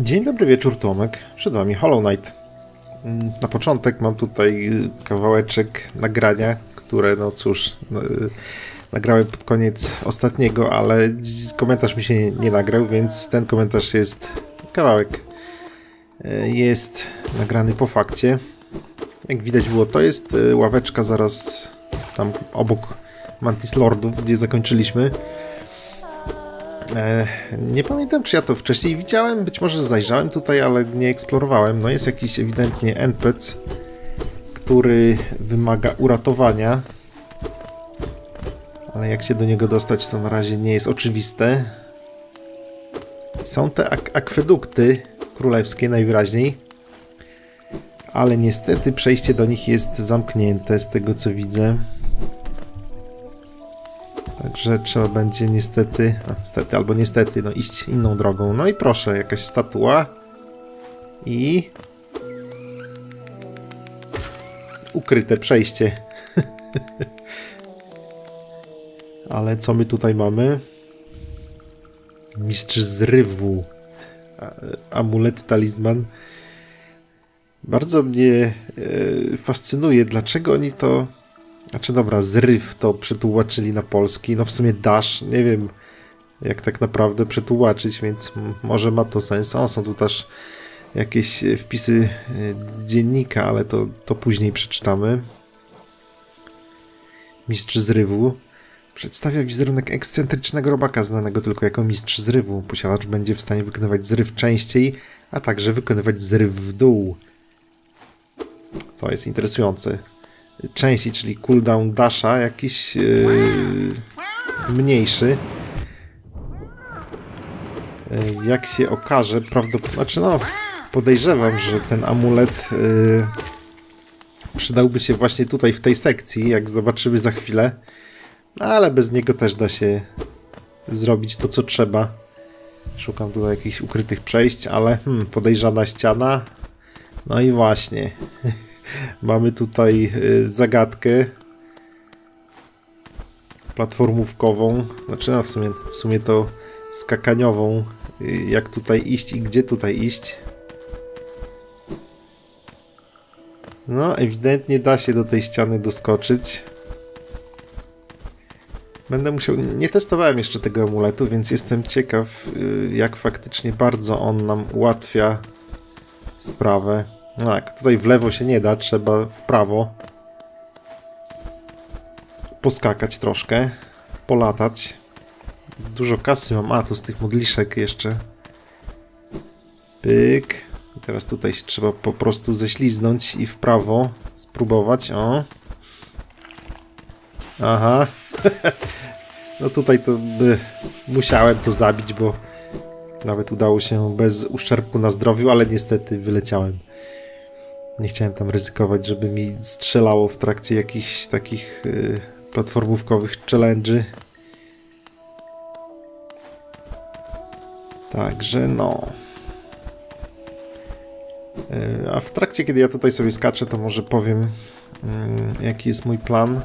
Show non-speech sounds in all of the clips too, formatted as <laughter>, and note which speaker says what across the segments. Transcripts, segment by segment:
Speaker 1: Dzień dobry wieczór, Tomek. Przed Wami Hollow Knight. Mm, na początek mam tutaj kawałeczek nagrania, które, no cóż, no, y, nagrałem pod koniec ostatniego, ale komentarz mi się nie nagrał, więc ten komentarz jest, kawałek y, jest nagrany po fakcie. Jak widać było, to jest y, ławeczka zaraz tam obok Mantis Lordów, gdzie zakończyliśmy. E, nie pamiętam, czy ja to wcześniej widziałem, być może zajrzałem tutaj, ale nie eksplorowałem. No jest jakiś ewidentnie NPC, który wymaga uratowania. Ale jak się do niego dostać, to na razie nie jest oczywiste. Są te ak akwedukty królewskie najwyraźniej. Ale niestety przejście do nich jest zamknięte z tego co widzę. Także trzeba będzie niestety, no niestety albo niestety, no iść inną drogą. No i proszę, jakaś statua i ukryte przejście. <laughs> Ale co my tutaj mamy? Mistrz zrywu. Amulet, talizman. Bardzo mnie e, fascynuje, dlaczego oni to znaczy dobra, zryw to przetłumaczyli na polski. No w sumie dash, nie wiem jak tak naprawdę przetłumaczyć, więc może ma to sens. O, są tu też jakieś e, wpisy e, dziennika, ale to, to później przeczytamy. Mistrz zrywu przedstawia wizerunek ekscentrycznego robaka znanego tylko jako mistrz zrywu. Posiadacz będzie w stanie wykonywać zryw częściej, a także wykonywać zryw w dół. Co jest interesujące części, czyli cooldown dasha jakiś yy, mniejszy. Yy, jak się okaże, prawdopodobnie, znaczy no, podejrzewam, że ten amulet yy, przydałby się właśnie tutaj w tej sekcji, jak zobaczymy za chwilę. No, ale bez niego też da się zrobić to, co trzeba. Szukam tutaj jakichś ukrytych przejść, ale hmm, podejrzana ściana. No i właśnie. <laughs> Mamy tutaj y, zagadkę platformówkową, znaczy no w sumie, w sumie to skakaniową, y, jak tutaj iść i gdzie tutaj iść. No, ewidentnie da się do tej ściany doskoczyć. Będę musiał... Nie testowałem jeszcze tego amuletu, więc jestem ciekaw, y, jak faktycznie bardzo on nam ułatwia sprawę. No tak, tutaj w lewo się nie da, trzeba w prawo. Poskakać troszkę, polatać. Dużo kasy mam, a tu z tych modliszek jeszcze. Pyk. I teraz tutaj trzeba po prostu ześliznąć i w prawo spróbować, o. Aha. <laughs> no tutaj to by musiałem to zabić, bo nawet udało się bez uszczerbku na zdrowiu, ale niestety wyleciałem. Nie chciałem tam ryzykować, żeby mi strzelało w trakcie jakichś takich y, platformówkowych challenge'y. Także no. Y, a w trakcie, kiedy ja tutaj sobie skaczę, to może powiem, y, jaki jest mój plan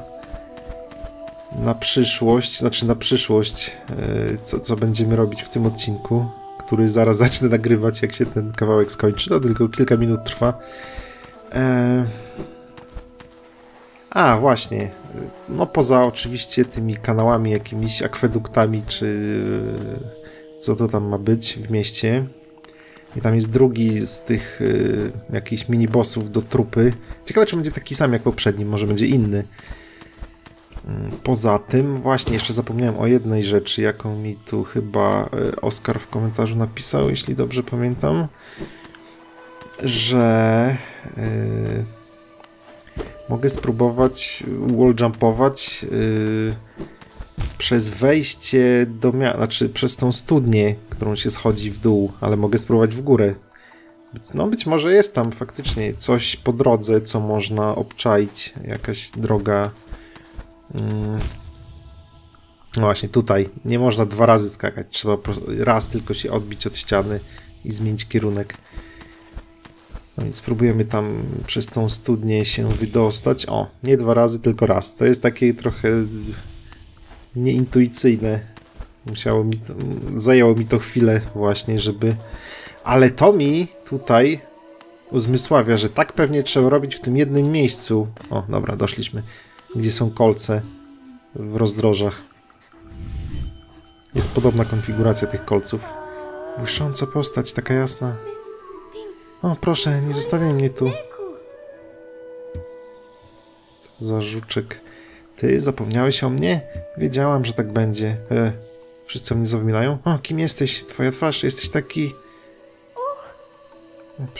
Speaker 1: na przyszłość, znaczy na przyszłość, y, co, co będziemy robić w tym odcinku, który zaraz <laughs> zacznę nagrywać, jak się ten kawałek skończy. To tylko kilka minut trwa. E... A, właśnie. No poza oczywiście tymi kanałami, jakimiś akweduktami, czy co to tam ma być w mieście. I tam jest drugi z tych y, jakichś mini-bossów do trupy. Ciekawe, czy będzie taki sam jak poprzedni, może będzie inny. Mm, poza tym, właśnie jeszcze zapomniałem o jednej rzeczy, jaką mi tu chyba y, Oskar w komentarzu napisał, jeśli dobrze pamiętam że yy, mogę spróbować wall jumpować yy, przez wejście do miasta, znaczy przez tą studnię, którą się schodzi w dół, ale mogę spróbować w górę. No być może jest tam faktycznie coś po drodze, co można obczaić, jakaś droga. Yy. No właśnie, tutaj nie można dwa razy skakać, trzeba raz tylko się odbić od ściany i zmienić kierunek. No więc spróbujemy tam przez tą studnię się wydostać. O, nie dwa razy, tylko raz. To jest takie trochę nieintuicyjne. Musiało mi to, zajęło mi to chwilę właśnie, żeby Ale to mi tutaj uzmysławia, że tak pewnie trzeba robić w tym jednym miejscu. O, dobra, doszliśmy. Gdzie są kolce w rozdrożach. Jest podobna konfiguracja tych kolców. Błyszcząca postać, taka jasna. O, proszę, nie zostawiaj mnie tu. Co za? Ty zapomniałeś o mnie? Wiedziałam, że tak będzie. E, wszyscy o mnie zapominają. O, kim jesteś? Twoja twarz, jesteś taki...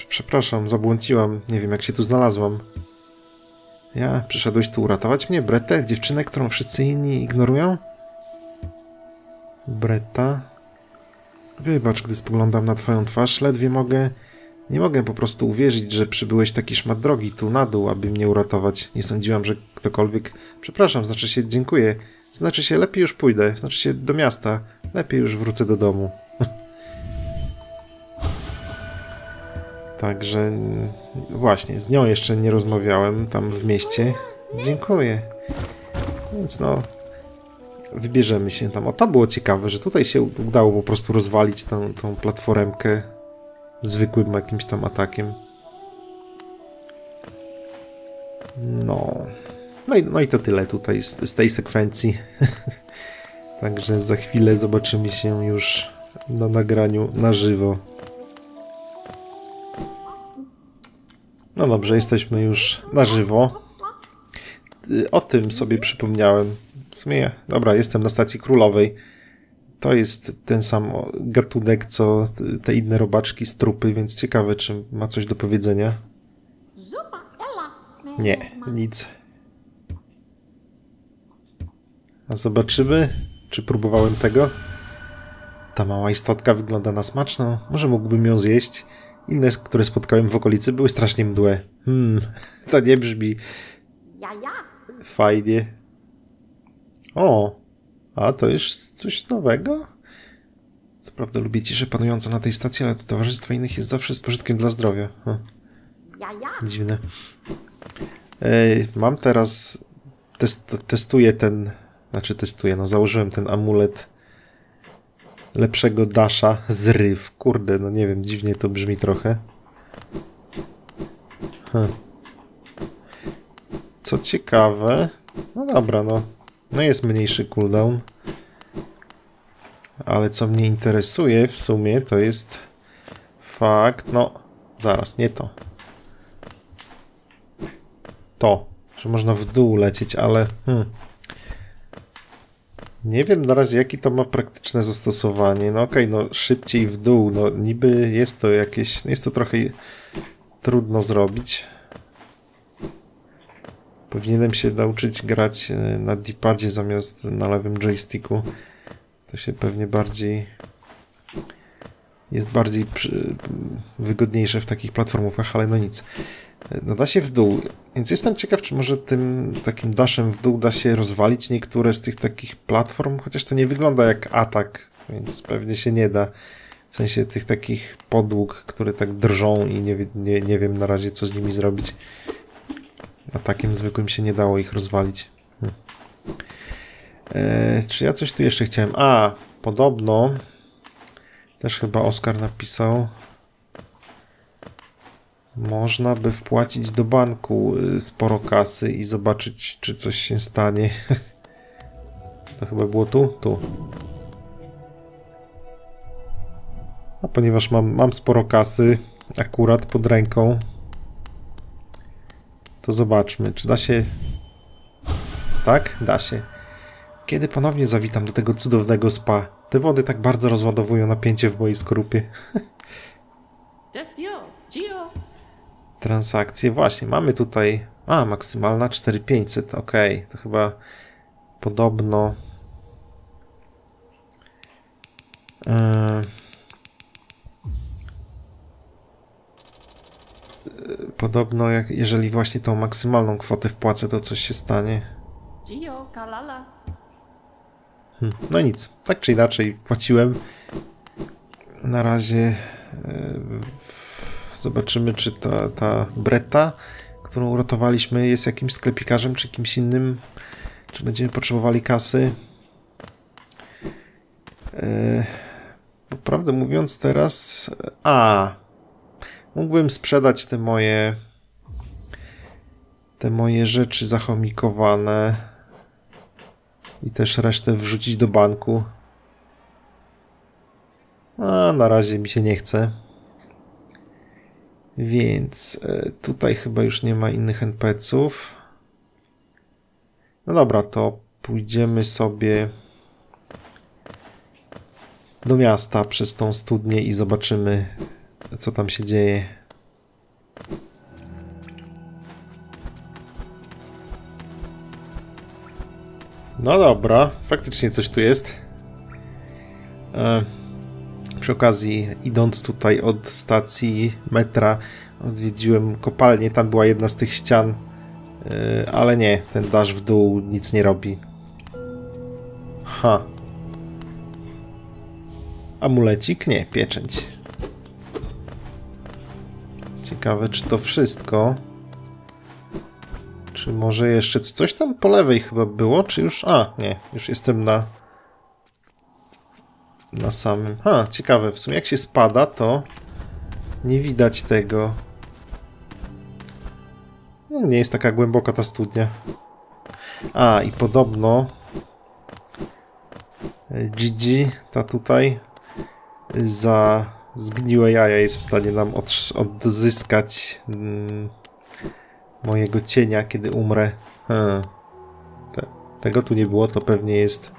Speaker 1: Przepraszam, zabłądziłam. Nie wiem, jak się tu znalazłam. Ja? Przyszedłeś tu uratować mnie? Bretę? Dziewczynę, którą wszyscy inni ignorują? Bretta? Wybacz, gdy spoglądam na twoją twarz, ledwie mogę... Nie mogę po prostu uwierzyć, że przybyłeś taki szmat drogi tu na dół, aby mnie uratować. Nie sądziłam, że ktokolwiek... Przepraszam, znaczy się dziękuję. Znaczy się lepiej już pójdę. Znaczy się do miasta. Lepiej już wrócę do domu. <laughs> Także właśnie, z nią jeszcze nie rozmawiałem tam w mieście. Dziękuję. Więc no, wybierzemy się tam. O, to było ciekawe, że tutaj się udało po prostu rozwalić tą, tą platformkę zwykłym jakimś tam atakiem. No. No i, no i to tyle tutaj z, z tej sekwencji. <laughs> Także za chwilę zobaczymy się już na nagraniu na żywo. No dobrze, jesteśmy już na żywo. O tym sobie przypomniałem. W sumie, dobra, jestem na stacji królowej. To jest ten sam gatunek, co te inne robaczki z trupy, więc ciekawe, czy ma coś do powiedzenia. Nie, nic. A zobaczymy, czy próbowałem tego. Ta mała istotka wygląda na smaczną. Może mógłbym ją zjeść. Inne, które spotkałem w okolicy, były strasznie mdłe. Hmm, <laughs> to nie brzmi fajnie. O, a to jest coś nowego? Co prawda lubię ciszę panującą na tej stacji, ale to towarzystwo innych jest zawsze z pożytkiem dla zdrowia. Hm. Dziwne. Ej, mam teraz... Test, testuję ten... Znaczy testuję, no założyłem ten amulet lepszego dasha zryw. Kurde, no nie wiem, dziwnie to brzmi trochę. Hm. Co ciekawe... No dobra, no. No jest mniejszy cooldown. Ale co mnie interesuje w sumie to jest fakt, no zaraz, nie to. To, że można w dół lecieć, ale hmm. nie wiem na razie jaki to ma praktyczne zastosowanie. No okej, okay, no szybciej w dół, no niby jest to jakieś, jest to trochę trudno zrobić. Powinienem się nauczyć grać e, na D-padzie zamiast na lewym joysticku. To się pewnie bardziej jest bardziej przy, wygodniejsze w takich platformówkach, ale no nic. No da się w dół, więc jestem ciekaw, czy może tym takim daszem w dół da się rozwalić niektóre z tych takich platform, chociaż to nie wygląda jak atak, więc pewnie się nie da. W sensie tych takich podłóg, które tak drżą i nie, nie, nie wiem na razie, co z nimi zrobić. Atakiem zwykłym się nie dało ich rozwalić. Hm. E, czy ja coś tu jeszcze chciałem? A, podobno też chyba Oskar napisał można by wpłacić do banku y, sporo kasy i zobaczyć, czy coś się stanie. <laughs> To chyba było tu? Tu. A ponieważ mam, mam sporo kasy akurat pod ręką, to zobaczmy, czy da się... Tak? Da się. Kiedy ponownie zawitam do tego cudownego spa? Te wody tak bardzo rozładowują napięcie w mojej skorupie. <laughs> Transakcje, właśnie, mamy tutaj... A, maksymalna 4500, ok, to chyba podobno... Yy... Podobno, jak, jeżeli właśnie tą maksymalną kwotę wpłacę, to coś się stanie. Hmm, no nic, tak czy inaczej wpłaciłem. Na razie e, zobaczymy, czy ta, ta Bretta, którą uratowaliśmy, jest jakimś sklepikarzem, czy kimś innym. Czy będziemy potrzebowali kasy. Bo prawdę mówiąc teraz... A! Mógłbym sprzedać te moje... Te moje rzeczy zachomikowane. I też resztę wrzucić do banku. A na razie mi się nie chce. Więc e, tutaj chyba już nie ma innych NPC-ów. No dobra, to pójdziemy sobie do miasta przez tą studnię i zobaczymy, co tam się dzieje. No dobra, faktycznie coś tu jest. E, przy okazji, idąc tutaj od stacji metra, odwiedziłem kopalnię. Tam była jedna z tych ścian, e, ale nie, ten dasz w dół nic nie robi. Ha. Amulecik? Nie, pieczęć. Ciekawe, czy to wszystko. Czy może jeszcze coś tam po lewej chyba było, czy już... A, nie, już jestem na... Na samym... Ha, ciekawe, w sumie jak się spada, to nie widać tego. No, nie jest taka głęboka ta studnia. A, i podobno Gigi, ta tutaj, za zgniłe jaja jest w stanie nam odzyskać mm, mojego cienia, kiedy umrę. Te, tego tu nie było, to pewnie jest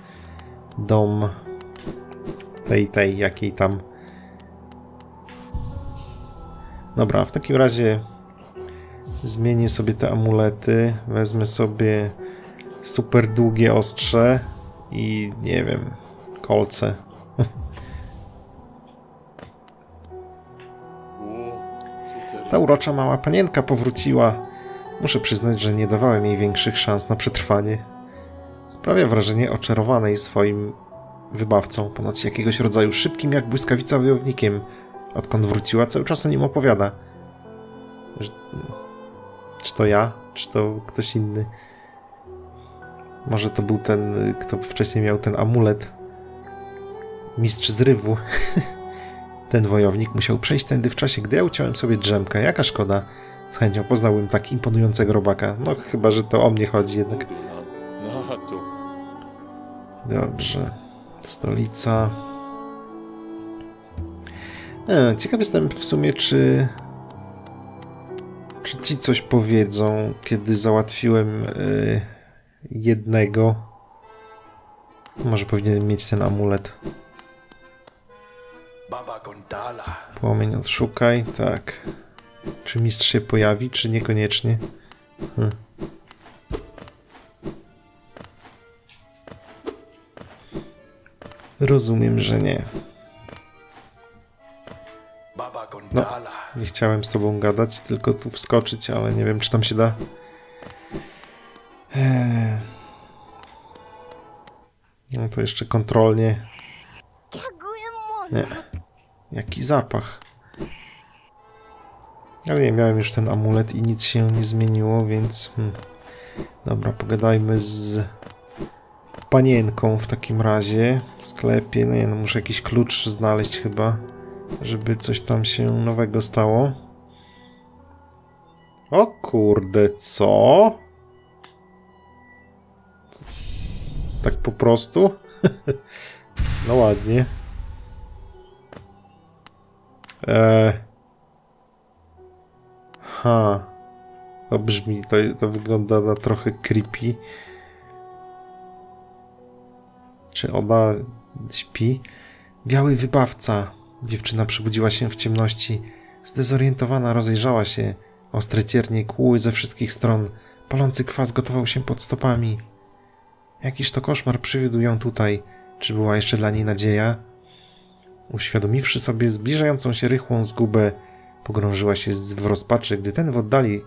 Speaker 1: dom tej, tej, jakiej tam. Dobra, w takim razie zmienię sobie te amulety, wezmę sobie super długie ostrze i nie wiem, kolce. Ta urocza mała panienka powróciła. Muszę przyznać, że nie dawałem jej większych szans na przetrwanie. Sprawia wrażenie oczarowanej swoim wybawcą, ponad jakiegoś rodzaju szybkim jak błyskawica wojownikiem. Odkąd wróciła, cały czas o nim opowiada. Czy to ja, czy to ktoś inny? Może to był ten, kto wcześniej miał ten amulet. Mistrz zrywu. <laughs> ten wojownik musiał przejść tędy w czasie, gdy ja uciąłem sobie drzemkę. Jaka szkoda. Z chęcią poznałbym tak imponującego robaka. No chyba, że to o mnie chodzi jednak. Dobrze. Stolica. E, ciekaw jestem w sumie, czy czy ci coś powiedzą, kiedy załatwiłem y, jednego. Może powinien mieć ten amulet. Płomień odszukaj, tak. Czy mistrz się pojawi, czy niekoniecznie? Hm. Rozumiem, że nie. No, nie chciałem z tobą gadać, tylko tu wskoczyć, ale nie wiem, czy tam się da. Eee. No to jeszcze kontrolnie. Nie. Jaki zapach. Ale nie, miałem już ten amulet i nic się nie zmieniło, więc... Hmm. Dobra, pogadajmy z panienką w takim razie w sklepie. No nie, no muszę jakiś klucz znaleźć chyba, żeby coś tam się nowego stało. O kurde, co? Tak po prostu? <laughs> no ładnie. Eee. Ha. To brzmi, to, to wygląda na trochę creepy. Czy ona śpi? Biały wybawca. Dziewczyna przebudziła się w ciemności. Zdezorientowana rozejrzała się. Ostre ciernie kłuły ze wszystkich stron. Palący kwas gotował się pod stopami. Jakiż to koszmar przywiódł ją tutaj. Czy była jeszcze dla niej nadzieja? Uświadomiwszy sobie zbliżającą się rychłą zgubę, pogrążyła się w rozpaczy, gdy ten w oddali...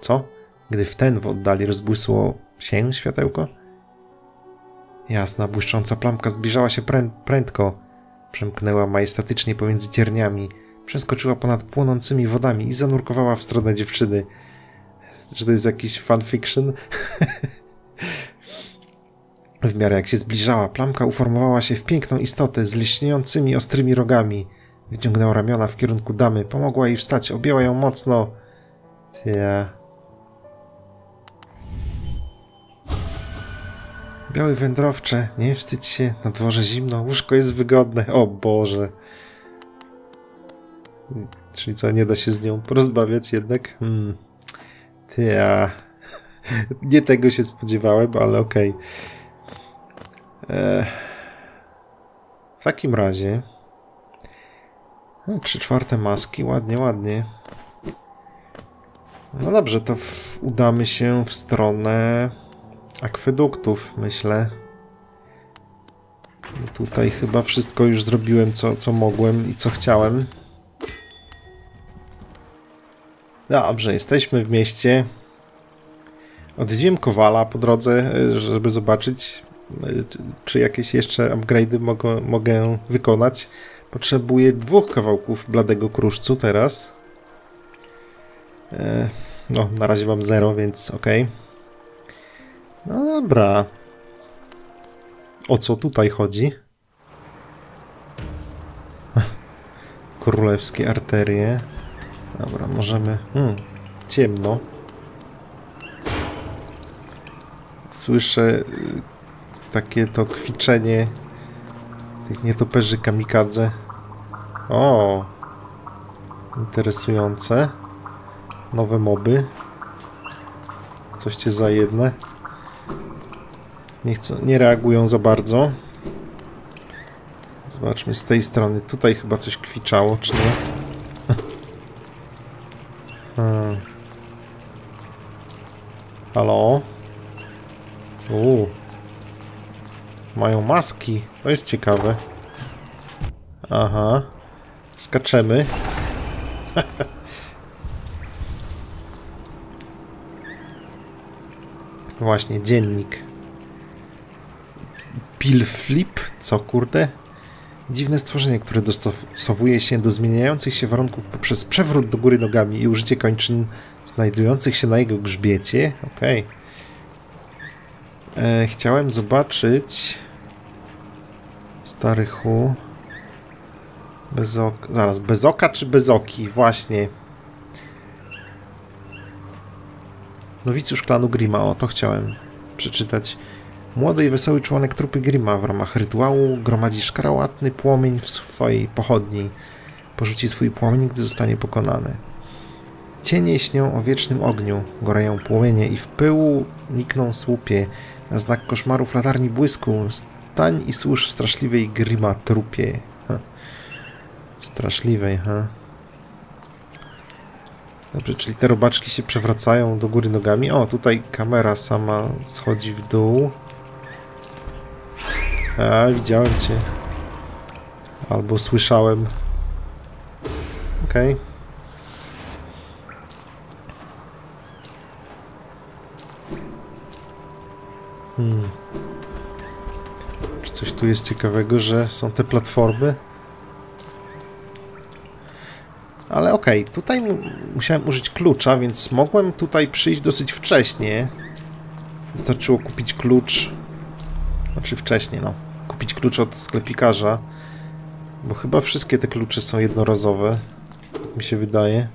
Speaker 1: Co? Gdy w ten w oddali rozbłysło się światełko? Jasna, błyszcząca plamka zbliżała się prę prędko. Przemknęła majestatycznie pomiędzy cierniami, przeskoczyła ponad płonącymi wodami i zanurkowała w stronę dziewczyny. Czy to jest jakiś fanfiction? <laughs> W miarę jak się zbliżała, plamka uformowała się w piękną istotę z liśniejącymi ostrymi rogami. Wyciągnęła ramiona w kierunku damy, pomogła jej wstać, objęła ją mocno. Ja. Biały wędrowcze, nie wstydź się, na dworze zimno, łóżko jest wygodne. O Boże. Czyli co, nie da się z nią porozmawiać jednak? Hmm. Ja. <laughs> Nie tego się spodziewałem, ale okej. Okay. E, w takim razie. No, trzy czwarte maski, ładnie, ładnie. No dobrze, to w, udamy się w stronę akweduktów, myślę. Tutaj chyba wszystko już zrobiłem, co, co mogłem i co chciałem. Dobrze, jesteśmy w mieście. Odwiedziłem Kowala po drodze, żeby zobaczyć, czy jakieś jeszcze upgrade'y mogę, mogę wykonać. Potrzebuję dwóch kawałków bladego kruszcu teraz. E, no, na razie mam zero, więc ok. No dobra. O co tutaj chodzi? <laughs> Królewskie arterie. Dobra, możemy... Hmm, ciemno. Słyszę y, takie to kwiczenie tych nietoperzy kamikadze. O! Interesujące. Nowe moby. Coś cię za jedne. Nie, chcą, nie reagują za bardzo. Zobaczmy z tej strony. Tutaj chyba coś kwiczało, czy nie? <laughs> hmm. Halo? Uuu. Mają maski. To jest ciekawe. Aha. Skaczemy. <laughs> Właśnie, dziennik. Bill Flip? Co kurde? Dziwne stworzenie, które dostosowuje się do zmieniających się warunków poprzez przewrót do góry nogami i użycie kończyn znajdujących się na jego grzbiecie. Okej. Okay. E, chciałem zobaczyć... Stary Hu. Bez oka. Zaraz, bez oka czy bez oki? Właśnie. Nowicjusz klanu Grima. O, to chciałem przeczytać. Młody i wesoły członek trupy Grima w ramach rytuału gromadzi szkarłatny płomień w swojej pochodni. Porzuci swój płomień, gdy zostanie pokonany. Cienie śnią o wiecznym ogniu, goreją płomienie i w pyłu nikną słupie. Na znak koszmarów latarni błysku stań i służ straszliwej Grima trupie. Ha. Straszliwej, ha. Dobrze, czyli te robaczki się przewracają do góry nogami. O, tutaj kamera sama schodzi w dół. A, widziałem cię. Albo słyszałem. Okej. Okay. Hmm. Coś tu jest ciekawego, że są te platformy? Ale okej, okay, tutaj musiałem użyć klucza, więc mogłem tutaj przyjść dosyć wcześnie. Wystarczyło kupić klucz. Znaczy wcześniej, no. Kupić klucz od sklepikarza. Bo chyba wszystkie te klucze są jednorazowe. Tak mi się wydaje.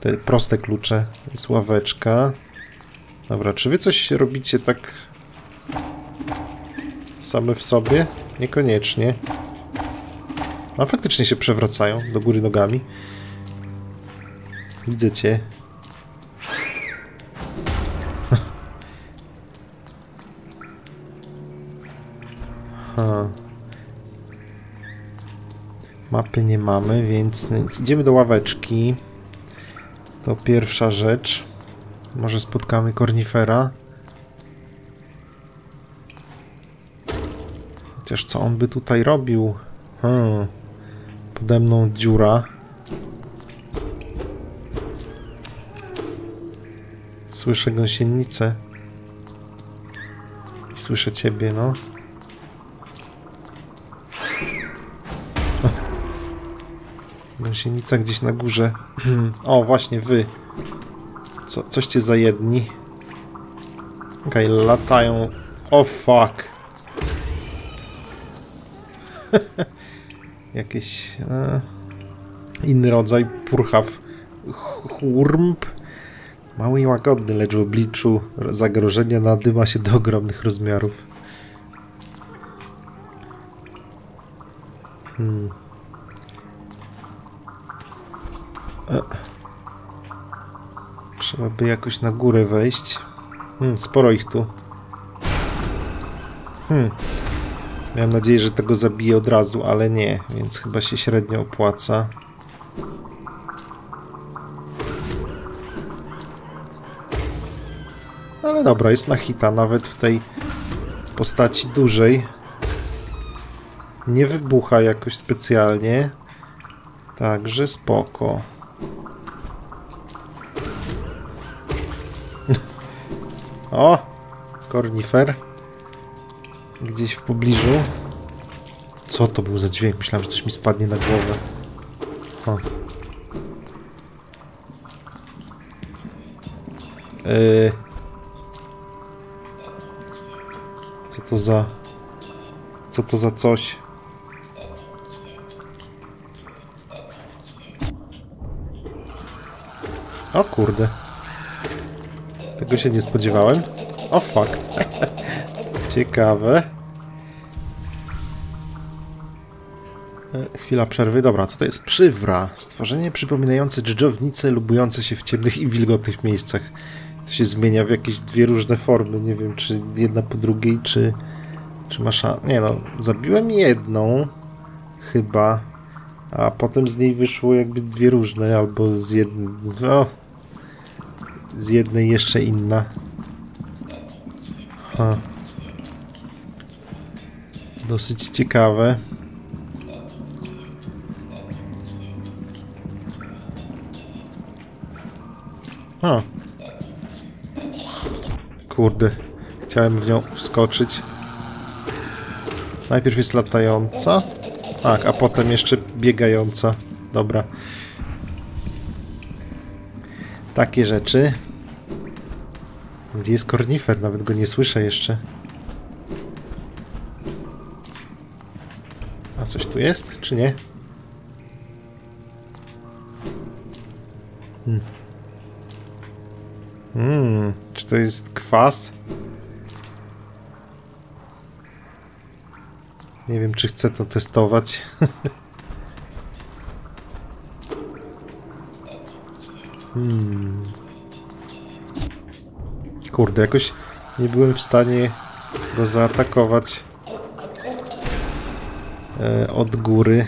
Speaker 1: Te proste klucze. Jest ławeczka. Dobra, czy wy coś robicie tak same w sobie? Niekoniecznie. A faktycznie się przewracają do góry nogami. Widzę cię. Mapy nie mamy, więc idziemy do ławeczki. To pierwsza rzecz. Może spotkamy kornifera. Chociaż co on by tutaj robił? Hmm. Pode mną dziura. Słyszę gąsienicę. I słyszę ciebie, no. <laughs> Gąsienica gdzieś na górze. <clears throat> o, właśnie wy. Co, coś cię za jedni. Okej, okay, latają. O, oh, fuck. <laughs> Jakieś e, inny rodzaj purchaw. Hurmp. Mały i łagodny, lecz w obliczu zagrożenia nadyma się do ogromnych rozmiarów. Hmm. E. Trzeba by jakoś na górę wejść. Hmm, sporo ich tu. Hmm. Miałem nadzieję, że tego zabiję od razu, ale nie, więc chyba się średnio opłaca. Ale dobra, jest na hita, nawet w tej postaci dużej. Nie wybucha jakoś specjalnie. Także spoko. <laughs> O! Kornifer. Gdzieś w pobliżu. Co to był za dźwięk? Myślałem, że coś mi spadnie na głowę. O. Yy. Co to za... Co to za coś? O kurde. Tego się nie spodziewałem. O fuck. Ciekawe. E, chwila przerwy. Dobra, co to jest? Przywra. Stworzenie przypominające dżdżownice lubujące się w ciemnych i wilgotnych miejscach. To się zmienia w jakieś dwie różne formy. Nie wiem, czy jedna po drugiej, czy... Czy masz... Nie no, zabiłem jedną. Chyba. A potem z niej wyszło jakby dwie różne, albo z jednej... No, z jednej jeszcze inna. Ha. Dosyć ciekawe. Ha. Kurde. Chciałem w nią wskoczyć. Najpierw jest latająca. Tak, a potem jeszcze biegająca. Dobra. Takie rzeczy. Gdzie jest kornifer? Nawet go nie słyszę jeszcze. Coś tu jest, czy nie? Hmm. Hmm, czy to jest kwas? Nie wiem, czy chcę to testować. <laughs> hmm. Kurde, jakoś nie byłem w stanie go zaatakować od góry.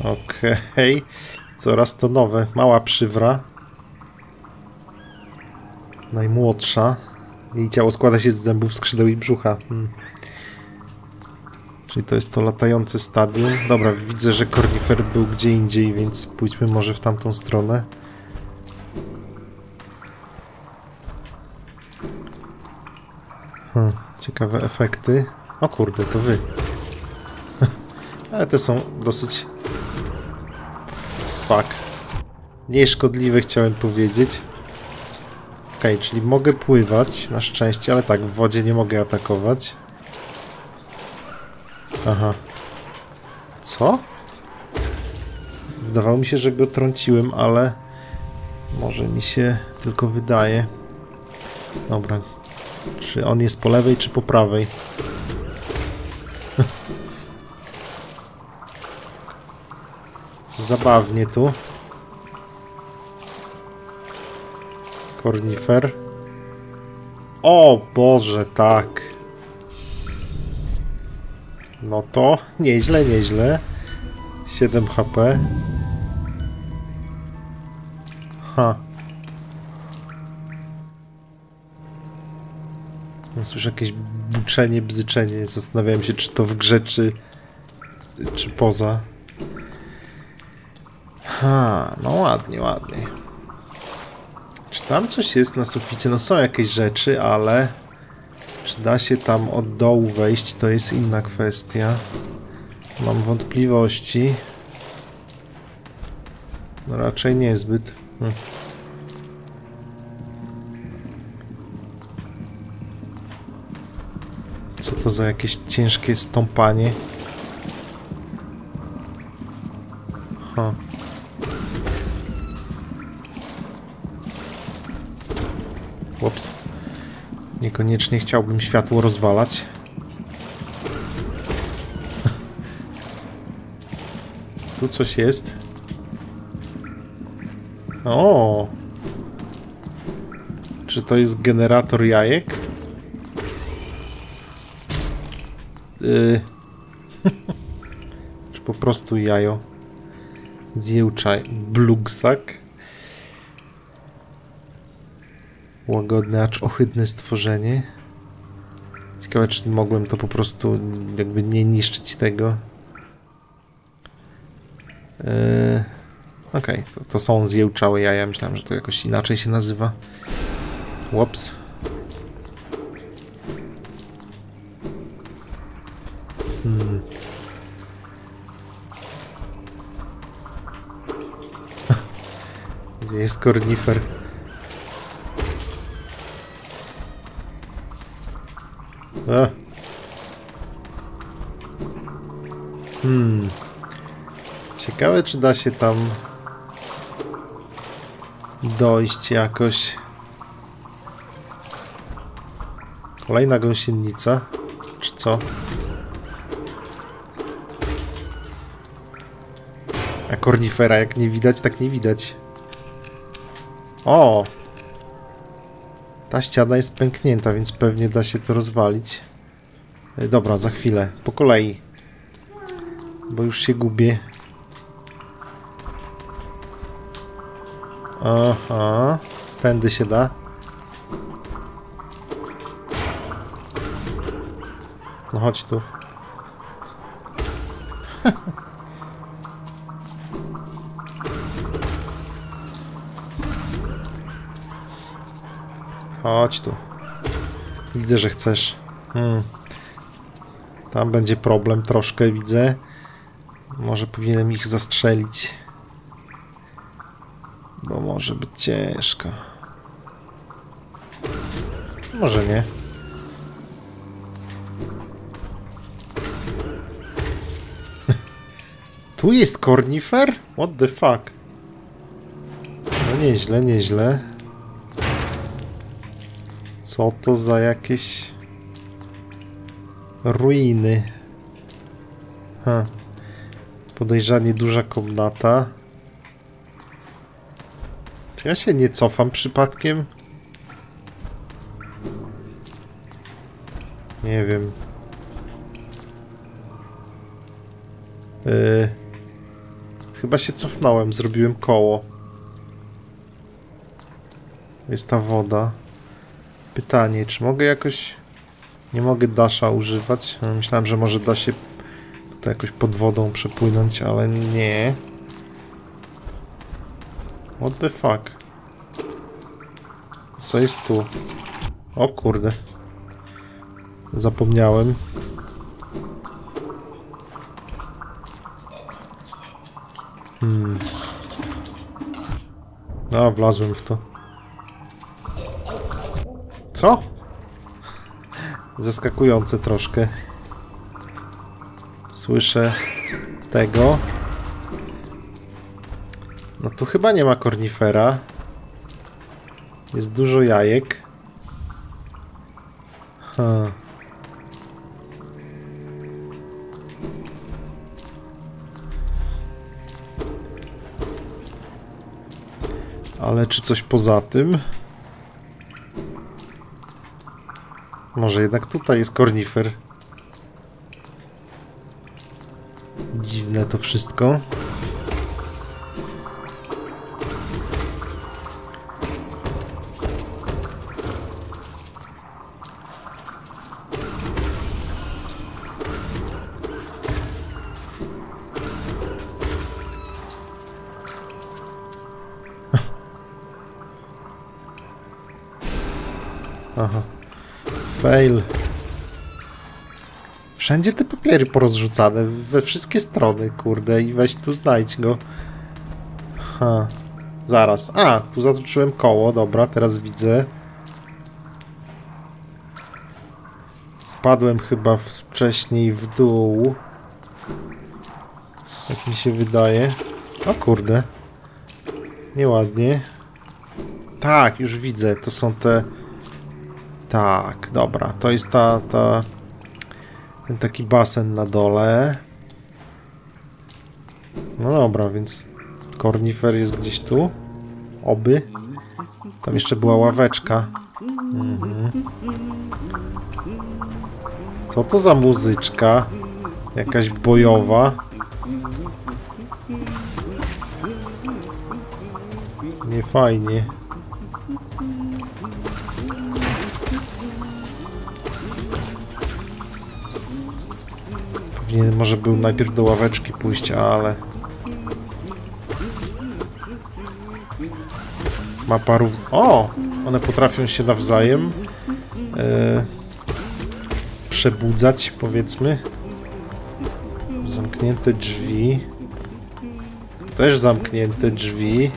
Speaker 1: Okej. Okay. Coraz to nowe. Mała przywra. Najmłodsza. Jej ciało składa się z zębów, skrzydeł i brzucha. Hmm. Czyli to jest to latające stadium. Dobra, widzę, że kornifer był gdzie indziej, więc pójdźmy może w tamtą stronę. Ciekawe efekty. O kurde, to wy. <laughs> Ale te są dosyć... Fuck. Nieszkodliwe chciałem powiedzieć. Okay, czyli mogę pływać, na szczęście, ale tak, w wodzie nie mogę atakować. Aha. Co? Wydawało mi się, że go trąciłem, ale może mi się tylko wydaje. Dobra, czy on jest po lewej, czy po prawej? Zabawnie tu. Kornifer. O Boże, tak. No to nieźle, nieźle. 7 HP. Ha. Słyszę jakieś buczenie, bzyczenie. Zastanawiałem się, czy to w grze, czy, czy poza. Ha, no ładnie, ładnie. Czy tam coś jest na suficie? No są jakieś rzeczy, ale czy da się tam od dołu wejść, to jest inna kwestia. Mam wątpliwości. No raczej niezbyt. Hm. Co to za jakieś ciężkie stąpanie? Ha. Ups. Niekoniecznie chciałbym światło rozwalać. <laughs> Tu coś jest. O! Czy to jest generator jajek? Yy. Czy po prostu jajo? Zjełczaj. Blugsak. Łagodne, acz ohydne stworzenie. Ciekawe, czy mogłem to po prostu jakby nie niszczyć tego. Yy, Okej, okay, to, to, są zjełczałe jaja. Myślałem, że to jakoś inaczej się nazywa. Łops. Jest kornifer? A. Hmm. Ciekawe, czy da się tam dojść jakoś. Kolejna gąsienica, czy co? A kornifera jak nie widać, tak nie widać. O! Ta ściana jest pęknięta, więc pewnie da się to rozwalić. Dobra, za chwilę. Po kolei. Bo już się gubię. Aha. Tędy się da. No chodź tu. <laughs> Chodź tu. Widzę, że chcesz. Hmm. Tam będzie problem troszkę, widzę. Może powinienem ich zastrzelić. Bo może być ciężko. Może nie. <laughs> tu jest kornifer? What the fuck? No nieźle, nieźle. Co to za jakieś ruiny? Ha. Podejrzanie duża komnata. Czy ja się nie cofam przypadkiem? Nie wiem. Yy, chyba się cofnąłem, zrobiłem koło. Jest ta woda. Pytanie, czy mogę jakoś... Nie mogę dasza używać. Myślałem, że może da się to jakoś pod wodą przepłynąć, ale nie. What the fuck? Co jest tu? O kurde. Zapomniałem. Hmm. A, wlazłem w to. Co? Zaskakujące troszkę. Słyszę tego. No tu chyba nie ma kornifera. Jest dużo jajek. Ha. Ale czy coś poza tym? Może jednak tutaj jest kornifer. Dziwne to wszystko. Fail. Wszędzie te papiery porozrzucane, we wszystkie strony, kurde, i weź tu znajdź go. Ha. Zaraz. A, tu zatoczyłem koło, dobra, teraz widzę. Spadłem chyba wcześniej w dół. Jak mi się wydaje. O kurde. Nieładnie. Tak, już widzę. To są te... Tak, dobra. To jest ta... ta... Ten taki basen na dole. No dobra, więc kornifer jest gdzieś tu. Oby. Tam jeszcze była ławeczka. Mhm. Co to za muzyczka? Jakaś bojowa. Nie fajnie. Pewnie może był najpierw do ławeczki pójść, ale... Ma. O! One potrafią się nawzajem e, przebudzać, powiedzmy. Zamknięte drzwi. Też zamknięte drzwi.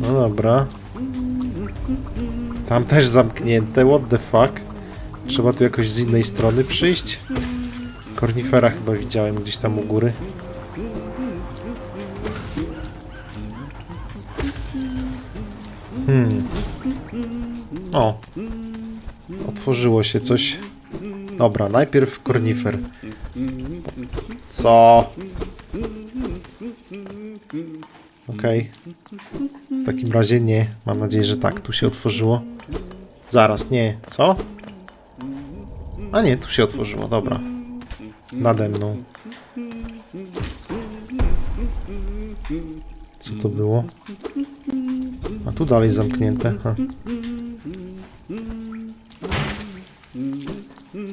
Speaker 1: No dobra. Tam też zamknięte, what the fuck? Trzeba tu jakoś z innej strony przyjść? Kornifera chyba widziałem gdzieś tam u góry. Hmm. O. Otworzyło się coś. Dobra, najpierw kornifer. Co? Okej. Okay. W takim razie nie. Mam nadzieję, że tak. Tu się otworzyło. Zaraz, nie. Co? A nie, tu się otworzyło. Dobra. Nade mną. Co to było? A tu dalej zamknięte. Ha.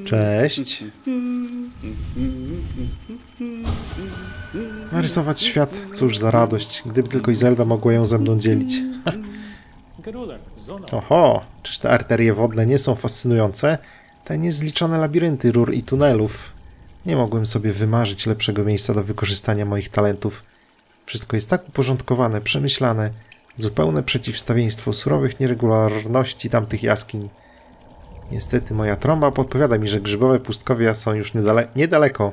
Speaker 1: Cześć. Narysować świat, cóż za radość. Gdyby tylko Izelda mogła ją ze mną dzielić. Oho, czyż te arterie wodne nie są fascynujące? Te niezliczone labirynty rur i tunelów. Nie mogłem sobie wymarzyć lepszego miejsca do wykorzystania moich talentów. Wszystko jest tak uporządkowane, przemyślane, zupełne przeciwstawieństwo surowych nieregularności tamtych jaskiń. Niestety moja trąba podpowiada mi, że grzybowe pustkowia są już niedale niedaleko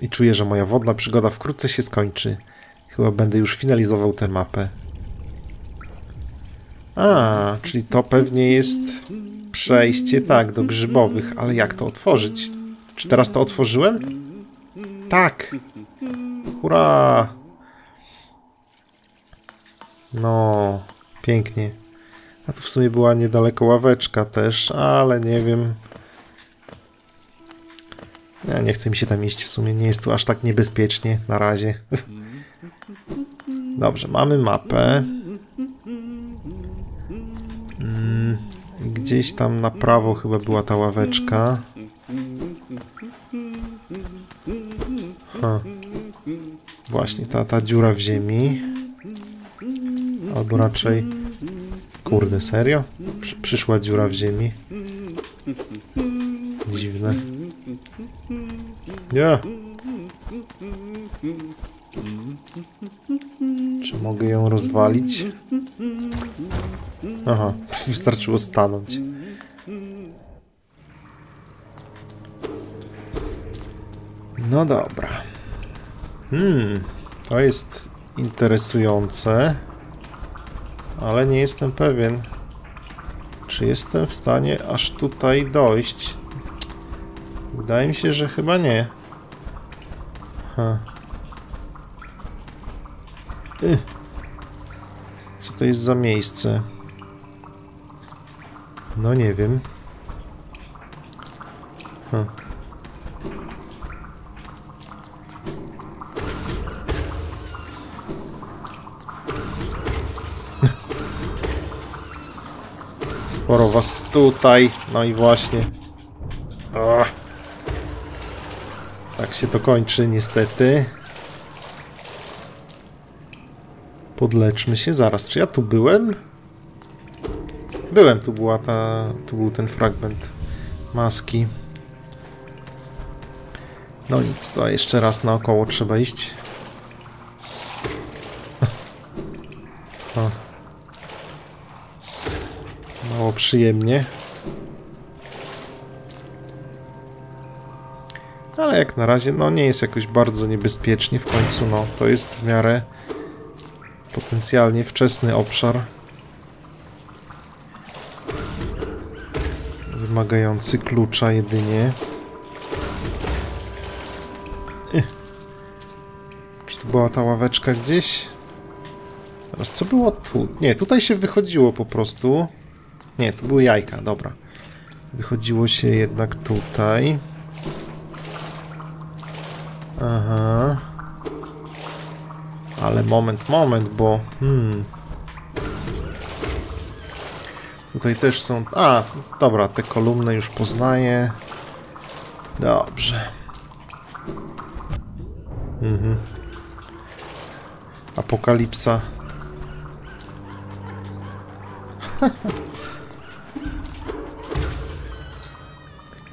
Speaker 1: i czuję, że moja wodna przygoda wkrótce się skończy. Chyba będę już finalizował tę mapę. A, czyli to pewnie jest przejście, tak, do grzybowych, ale jak to otworzyć? Czy teraz to otworzyłem? Tak! Hurra! No, pięknie. A tu w sumie była niedaleko ławeczka też, ale nie wiem. Ja nie chcę mi się tam iść w sumie, nie jest tu aż tak niebezpiecznie na razie. <laughs> Dobrze, mamy mapę. Gdzieś tam na prawo chyba była ta ławeczka. Ha. Właśnie, ta, ta dziura w ziemi. Albo raczej... Kurde, serio? Przy, przyszła dziura w ziemi. Dziwne. Nie. Mogę ją rozwalić? Aha, wystarczyło stanąć. No dobra. Hmm, to jest interesujące, ale nie jestem pewien, czy jestem w stanie aż tutaj dojść. Wydaje mi się, że chyba nie. Co to jest za miejsce? No nie wiem. Ha. <laughs> Sporo was tutaj. No i właśnie. Ach. Tak się to kończy niestety. Podleczmy się zaraz. Czy ja tu byłem? Byłem, tu była ta... Tu był ten fragment maski. No nic, to jeszcze raz naokoło trzeba iść. <laughs> O. Mało przyjemnie. Ale jak na razie, no nie jest jakoś bardzo niebezpiecznie w końcu, no to jest w miarę potencjalnie wczesny obszar. Wymagający klucza jedynie. Czy tu była ta ławeczka gdzieś? Teraz co było tu? Nie, tutaj się wychodziło po prostu. Nie, to były jajka, dobra. Wychodziło się jednak tutaj. Aha. Ale moment, moment, bo... Hmm. Tutaj też są... A, dobra, te kolumny już poznaję. Dobrze. Mhm. Apokalipsa. <laughs>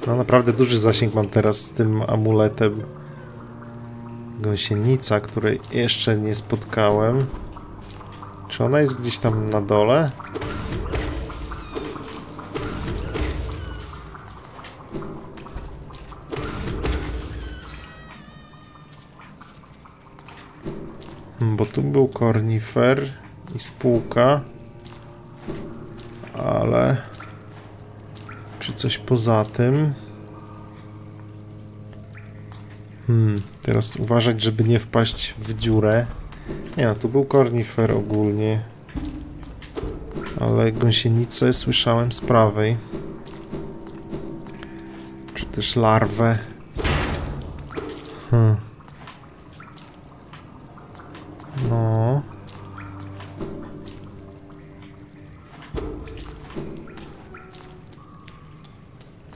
Speaker 1: No naprawdę duży zasięg mam teraz z tym amuletem. Gąsienica, której jeszcze nie spotkałem. Czy ona jest gdzieś tam na dole? Hmm, bo tu był kornifer i spółka. Ale... Czy coś poza tym? Hmm, teraz uważać, żeby nie wpaść w dziurę. Nie no, tu był kornifer ogólnie. Ale gąsienicę słyszałem z prawej. Czy też larwę. Hmm. No.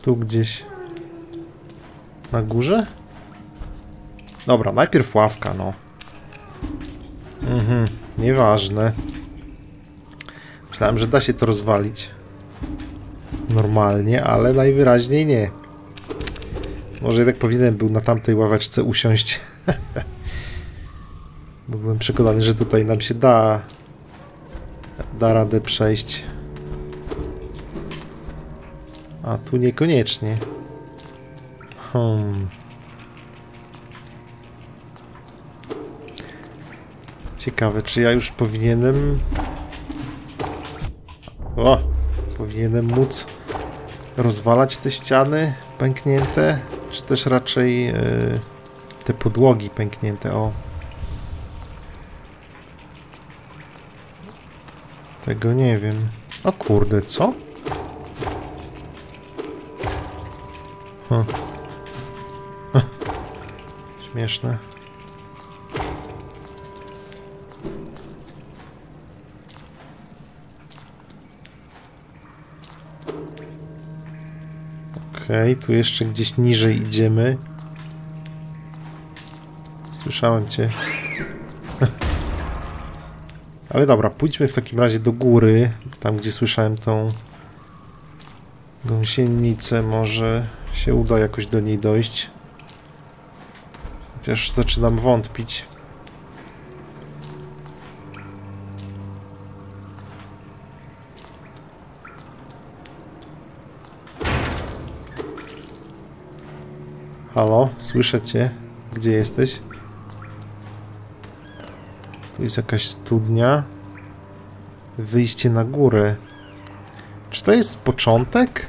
Speaker 1: Tu gdzieś. Na górze? Dobra, najpierw ławka, no. Mhm, nieważne. Myślałem, że da się to rozwalić. Normalnie, ale najwyraźniej nie. Może jednak powinienem był na tamtej ławeczce usiąść. <laughs> Bo byłem przekonany, że tutaj nam się da da radę przejść. A tu niekoniecznie. Hmm. Ciekawe, czy ja już powinienem... O! Powinienem móc rozwalać te ściany pęknięte, czy też raczej yy, te podłogi pęknięte, o. Tego nie wiem. O kurde, co? Huh. Huh. Śmieszne. Okej, okay, tu jeszcze gdzieś niżej idziemy. Słyszałem cię. <laughs> Ale dobra, pójdźmy w takim razie do góry, tam gdzie słyszałem tą gąsienicę, może się uda jakoś do niej dojść. Chociaż zaczynam wątpić. Halo, słyszę cię. Gdzie jesteś? Tu jest jakaś studnia. Wyjście na górę. Czy to jest początek?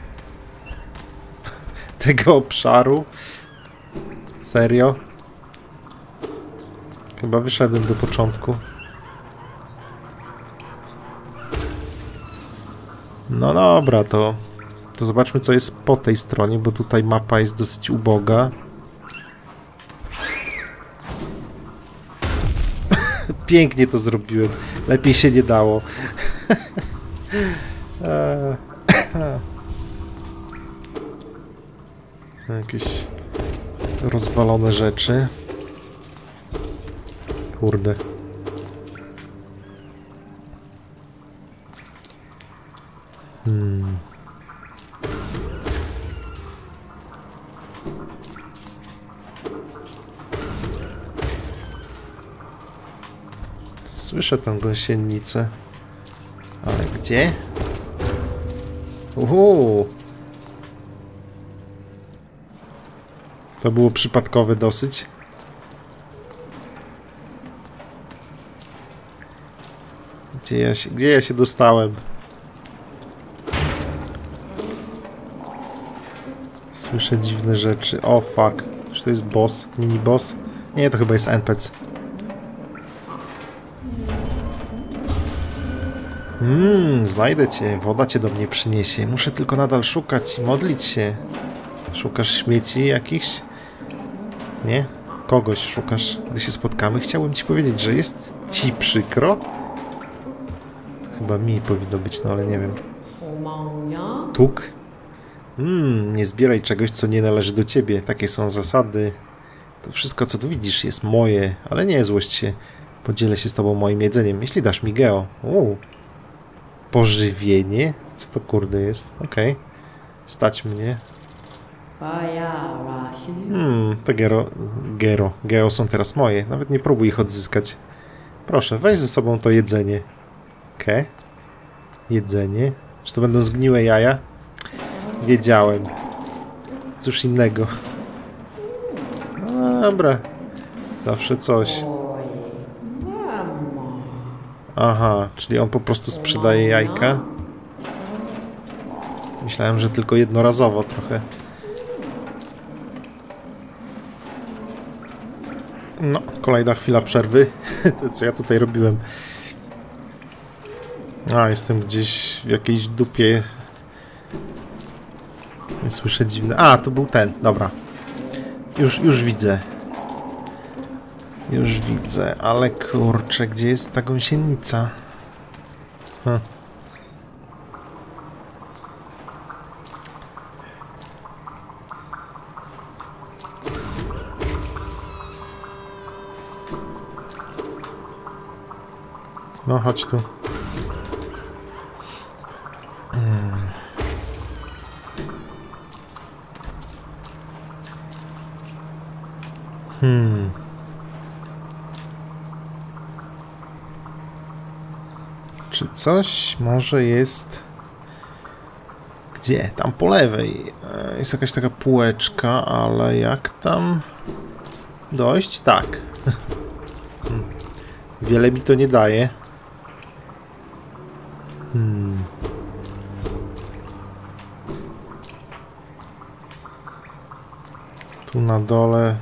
Speaker 1: <laughs> Tego obszaru? Serio? Chyba wyszedłem do początku. No dobra, to, to zobaczmy co jest po tej stronie, bo tutaj mapa jest dosyć uboga. <laughs> Pięknie to zrobiłem. Lepiej się nie dało. <laughs> <laughs> Jakieś rozwalone rzeczy. Kurde. Słyszę tę gąsienicę. Ale gdzie? Uhu. To było przypadkowe dosyć. Gdzie ja się, gdzie ja się dostałem? Słyszę dziwne rzeczy. O fuck. Czy to jest boss? Mini boss? Nie, to chyba jest NPC. Znajdę cię. Woda cię do mnie przyniesie. Muszę tylko nadal szukać i modlić się. Szukasz śmieci jakichś? Nie? Kogoś szukasz. Gdy się spotkamy, chciałbym ci powiedzieć, że jest ci przykro. Chyba mi powinno być, no ale nie wiem. Tuk? Mmm, nie zbieraj czegoś, co nie należy do ciebie. Takie są zasady. To wszystko, co tu widzisz, jest moje, ale nie złość się. Podzielę się z tobą moim jedzeniem, jeśli dasz mi geo. Uuu. Pożywienie? Co to kurde jest? Okej. Okay. Stać mnie. Hmm, te gero, gero, geo są teraz moje. Nawet nie próbuj ich odzyskać. Proszę, weź ze sobą to jedzenie. Okej. Okay. Jedzenie. Czy to będą zgniłe jaja? Wiedziałem. Cóż innego. Dobra. Zawsze coś. Aha, czyli on po prostu sprzedaje jajka. Myślałem, że tylko jednorazowo trochę. No, kolejna chwila przerwy. <laughs> to co ja tutaj robiłem. A, jestem gdzieś w jakiejś dupie. Słyszę dziwne. A, to był ten, dobra. Już, już widzę. Już widzę, ale kurczę, gdzie jest ta gąsienica? Hm. No, chodź tu. Coś może jest... Gdzie? Tam po lewej. E, jest jakaś taka półeczka, ale jak tam dojść? Tak. <laughs> Wiele mi to nie daje. Hmm. Tu na dole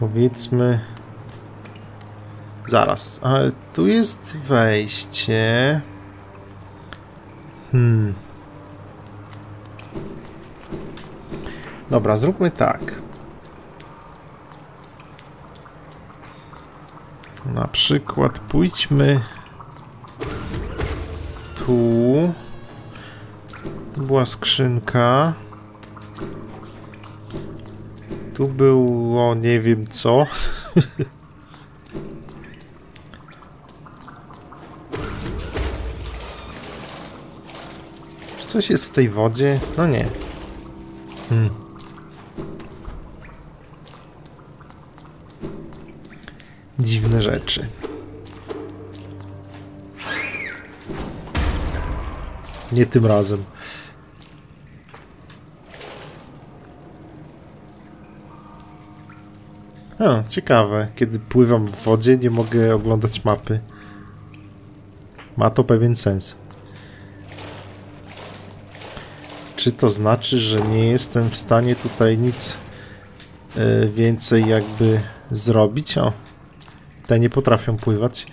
Speaker 1: powiedzmy zaraz, ale tu jest wejście. Hmm. Dobra, zróbmy tak. Na przykład pójdźmy tu. Tu była skrzynka. Tu było nie wiem co. <laughs> coś jest w tej wodzie? No nie. Hmm. Dziwne rzeczy. Nie tym razem. A, ciekawe. Kiedy pływam w wodzie, nie mogę oglądać mapy. Ma to pewien sens. Czy to znaczy, że nie jestem w stanie tutaj nic yy, więcej jakby zrobić? O, te nie potrafią pływać.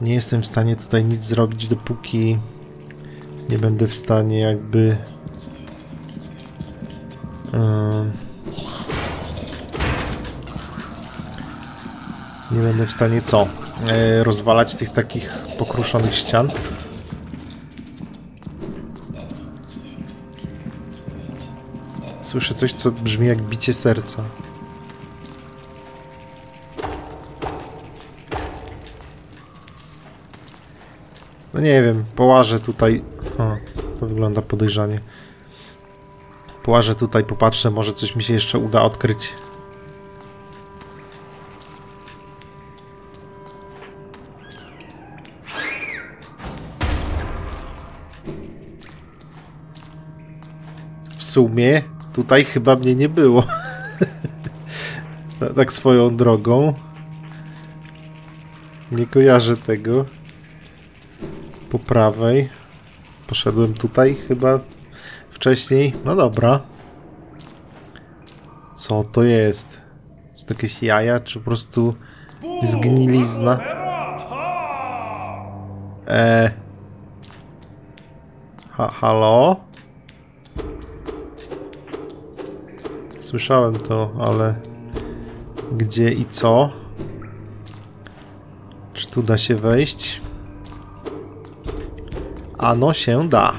Speaker 1: Nie jestem w stanie tutaj nic zrobić, dopóki nie będę w stanie jakby... Yy, Nie będę w stanie co? E, rozwalać tych takich pokruszonych ścian. Słyszę coś, co brzmi jak bicie serca. No nie wiem, połażę tutaj... O, to wygląda podejrzanie. Połażę tutaj, popatrzę, może coś mi się jeszcze uda odkryć. sumie Tutaj chyba mnie nie było. <laughs> tak swoją drogą. Nie kojarzę tego. Po prawej. Poszedłem tutaj chyba wcześniej. No dobra. Co to jest? Czy to jakieś jaja, czy po prostu zgnilizna? E. Ha halo? Słyszałem to, ale gdzie i co? Czy tu da się wejść? Ano się da.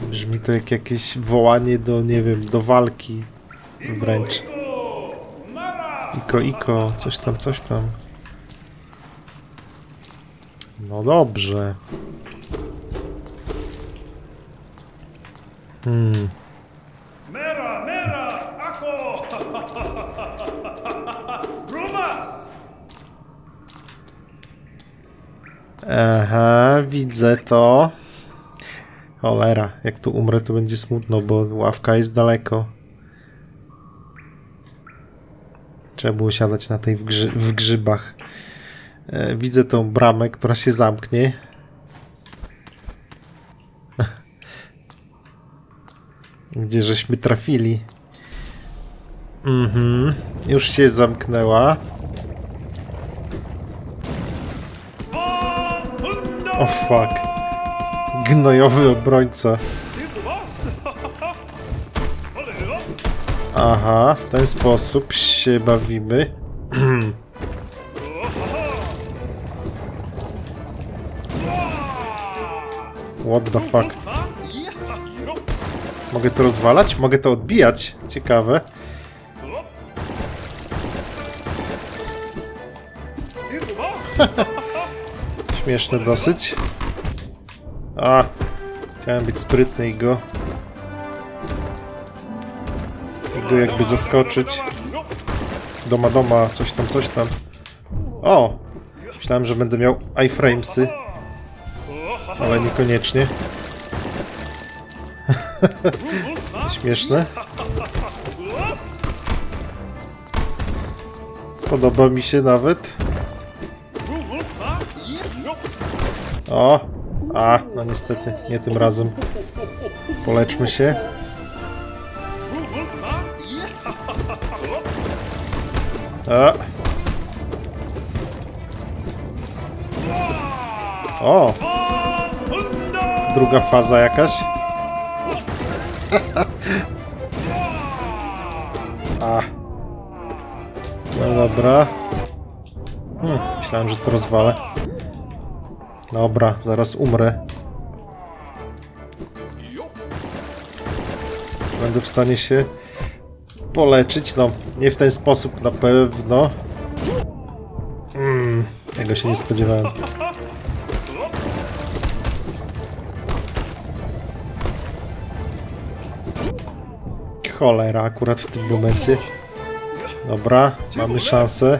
Speaker 1: Brzmi to jak jakieś wołanie do, nie wiem, do walki wręcz. Iko, iko, coś tam, coś tam. No dobrze. Hmm,
Speaker 2: Mera, mera! Ako! Rumas!
Speaker 1: aha, widzę to. Cholera, jak tu umrę, to będzie smutno, bo ławka jest daleko. Trzeba było siadać na tej w, grzy w grzybach. E, widzę tą bramę, która się zamknie. <laughs> Gdzie żeśmy trafili? Mhm, już się zamknęła. O oh, fuck. Gnojowy obrońca. Aha, w ten sposób się bawimy. What the fuck? Mogę to rozwalać? Mogę to odbijać? Ciekawe. <laughs> Śmieszne dosyć. A, chciałem być sprytny i go... go jakby zaskoczyć. Doma, doma, coś tam, coś tam. O! Myślałem, że będę miał iframesy, ale niekoniecznie. <laughs> Śmieszne. Podoba mi się nawet. O! A, no niestety, nie tym razem. Poleczmy się. O! Druga faza jakaś. <laughs> A. No dobra. Hmm, myślałem, że to rozwalę. Dobra, zaraz umrę. Będę w stanie się poleczyć. No, nie w ten sposób na pewno. Mm, tego się nie spodziewałem. Cholera, akurat w tym momencie. Dobra, mamy szansę.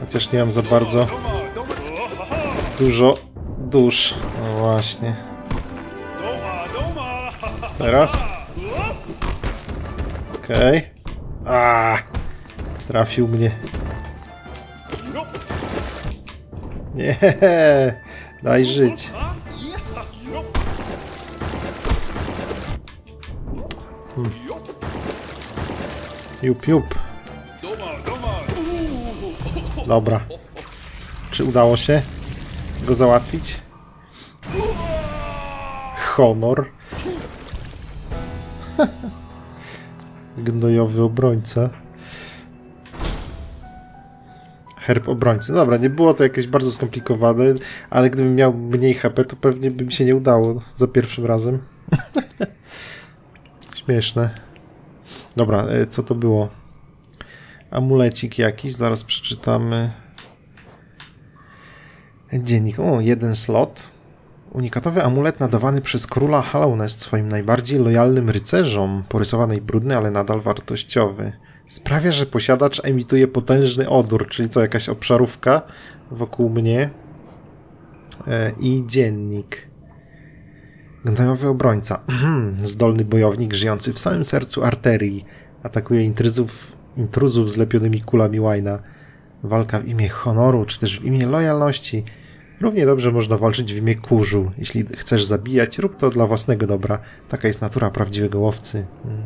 Speaker 1: Chociaż nie mam za bardzo dużo dusz. No właśnie. Teraz? Okej. A, Trafił mnie. Nie, <laughs> daj żyć.
Speaker 2: Jo!
Speaker 1: Jup, jup. Dobra. Czy udało się go załatwić? Honor. <laughs> Gnojowy obrońca. Herb obrońcy. Dobra, nie było to jakieś bardzo skomplikowane, ale gdybym miał mniej HP, to pewnie by mi się nie udało za pierwszym razem. <laughs> Śmieszne. Dobra, e, co to było? Amulecik jakiś, zaraz przeczytamy. Dziennik. O, jeden slot. Unikatowy amulet nadawany przez króla Hallownest swoim najbardziej lojalnym rycerzom. Porysowany i brudny, ale nadal wartościowy. Sprawia, że posiadacz emituje potężny odór, czyli co, jakaś obszarówka wokół mnie e, i dziennik. Gnojowy obrońca. Zdolny bojownik żyjący w samym sercu arterii. Atakuje intruzów, intruzów z lepionymi kulami łajna. Walka w imię honoru, czy też w imię lojalności. Równie dobrze można walczyć w imię kurzu. Jeśli chcesz zabijać, rób to dla własnego dobra. Taka jest natura prawdziwego łowcy. Hmm.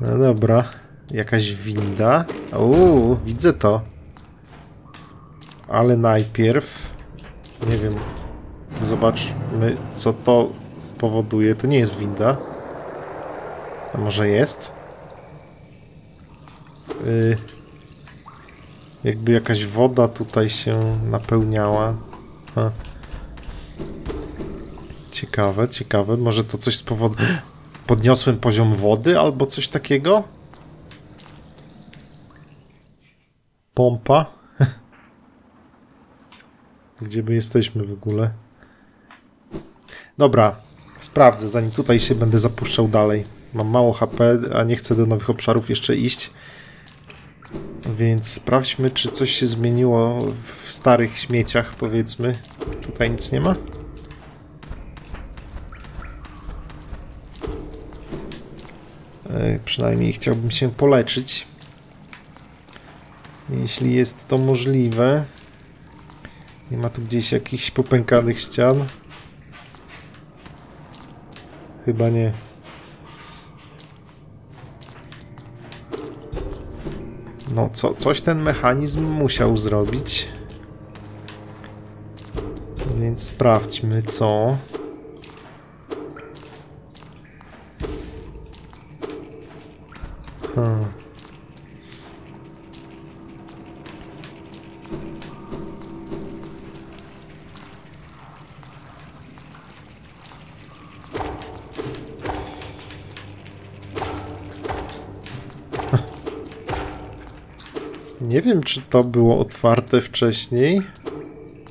Speaker 1: No dobra. Jakaś winda. Uuu, widzę to. Ale najpierw... Nie wiem. Zobaczmy, co to spowoduje. To nie jest winda. A może jest? Yy, jakby jakaś woda tutaj się napełniała. A. Ciekawe, ciekawe. Może to coś spowoduje... Podniosłem poziom wody albo coś takiego? Pompa? <laughs> Gdzie my jesteśmy w ogóle? Dobra, sprawdzę, zanim tutaj się będę zapuszczał dalej. Mam mało HP, a nie chcę do nowych obszarów jeszcze iść. Więc sprawdźmy, czy coś się zmieniło w starych śmieciach, powiedzmy. Tutaj nic nie ma? E, przynajmniej chciałbym się poleczyć. Jeśli jest to możliwe. Nie ma tu gdzieś jakichś popękanych ścian. Chyba nie. No, co, coś ten mechanizm musiał zrobić. Więc sprawdźmy, co. Hmm. Nie wiem, czy to było otwarte wcześniej.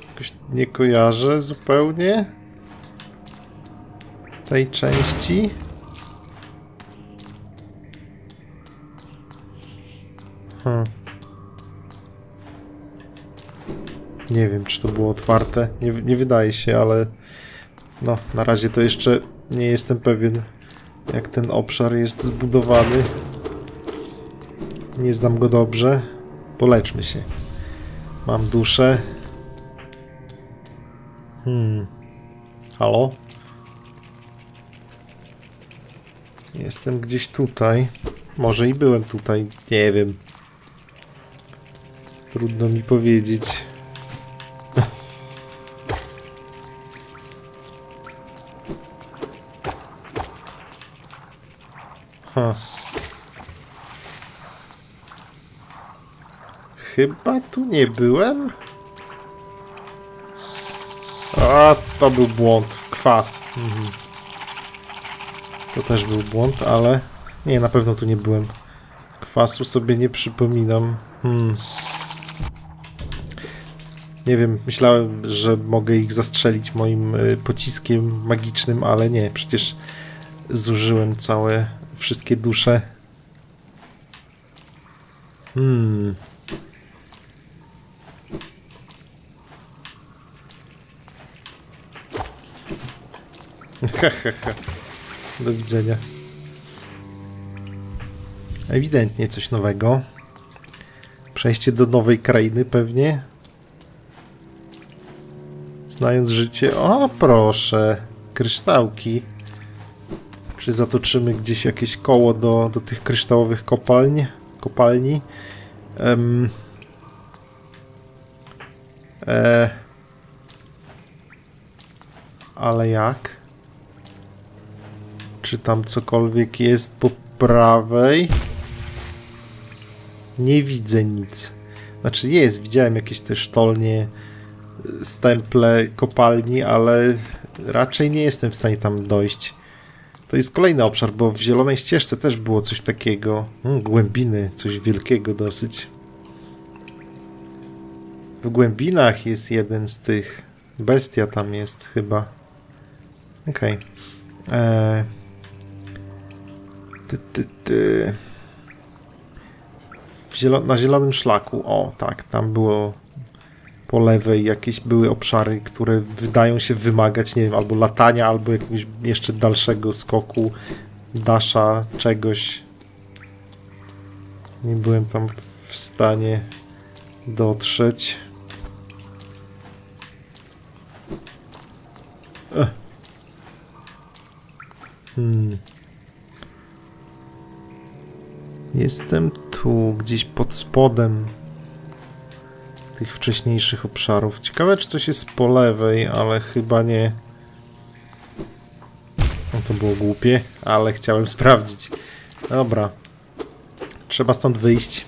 Speaker 1: Jakoś nie kojarzę zupełnie tej części. Hmm. Nie wiem, czy to było otwarte. Nie, nie wydaje się, ale no, na razie to jeszcze nie jestem pewien, jak ten obszar jest zbudowany. Nie znam go dobrze. Poleczmy się. Mam duszę. Hmm. Halo? Jestem gdzieś tutaj. Może i byłem tutaj. Nie wiem. Trudno mi powiedzieć. <laughs> Huh. Chyba tu nie byłem? A, to był błąd. Kwas. Mhm. To też był błąd, ale... Nie, na pewno tu nie byłem. Kwasu sobie nie przypominam. Hmm. Nie wiem, myślałem, że mogę ich zastrzelić moim y, pociskiem magicznym, ale nie, przecież zużyłem całe, wszystkie dusze. Hmm. <laughs> Do widzenia. Ewidentnie coś nowego. Przejście do nowej krainy pewnie. Znając życie... O, proszę! Kryształki. Czy zatoczymy gdzieś jakieś koło do, do tych kryształowych kopalni? Kopalni? Um, e, ale jak? Czy tam cokolwiek jest po prawej? Nie widzę nic. Znaczy jest, widziałem jakieś te sztolnie, stemple kopalni, ale raczej nie jestem w stanie tam dojść. To jest kolejny obszar, bo w zielonej ścieżce też było coś takiego. Hmm, głębiny, coś wielkiego dosyć. W głębinach jest jeden z tych. Bestia tam jest chyba. Okej. Okay. Ty, ty, ty. zielo na zielonym szlaku. O, tak, tam było po lewej jakieś były obszary, które wydają się wymagać, nie wiem, albo latania, albo jakiegoś jeszcze dalszego skoku, dasza, czegoś. Nie byłem tam w stanie dotrzeć. Ech. Hmm. Jestem tu, gdzieś pod spodem tych wcześniejszych obszarów. Ciekawe, czy coś jest po lewej, ale chyba nie. No to było głupie, ale chciałem sprawdzić. Dobra. Trzeba stąd wyjść.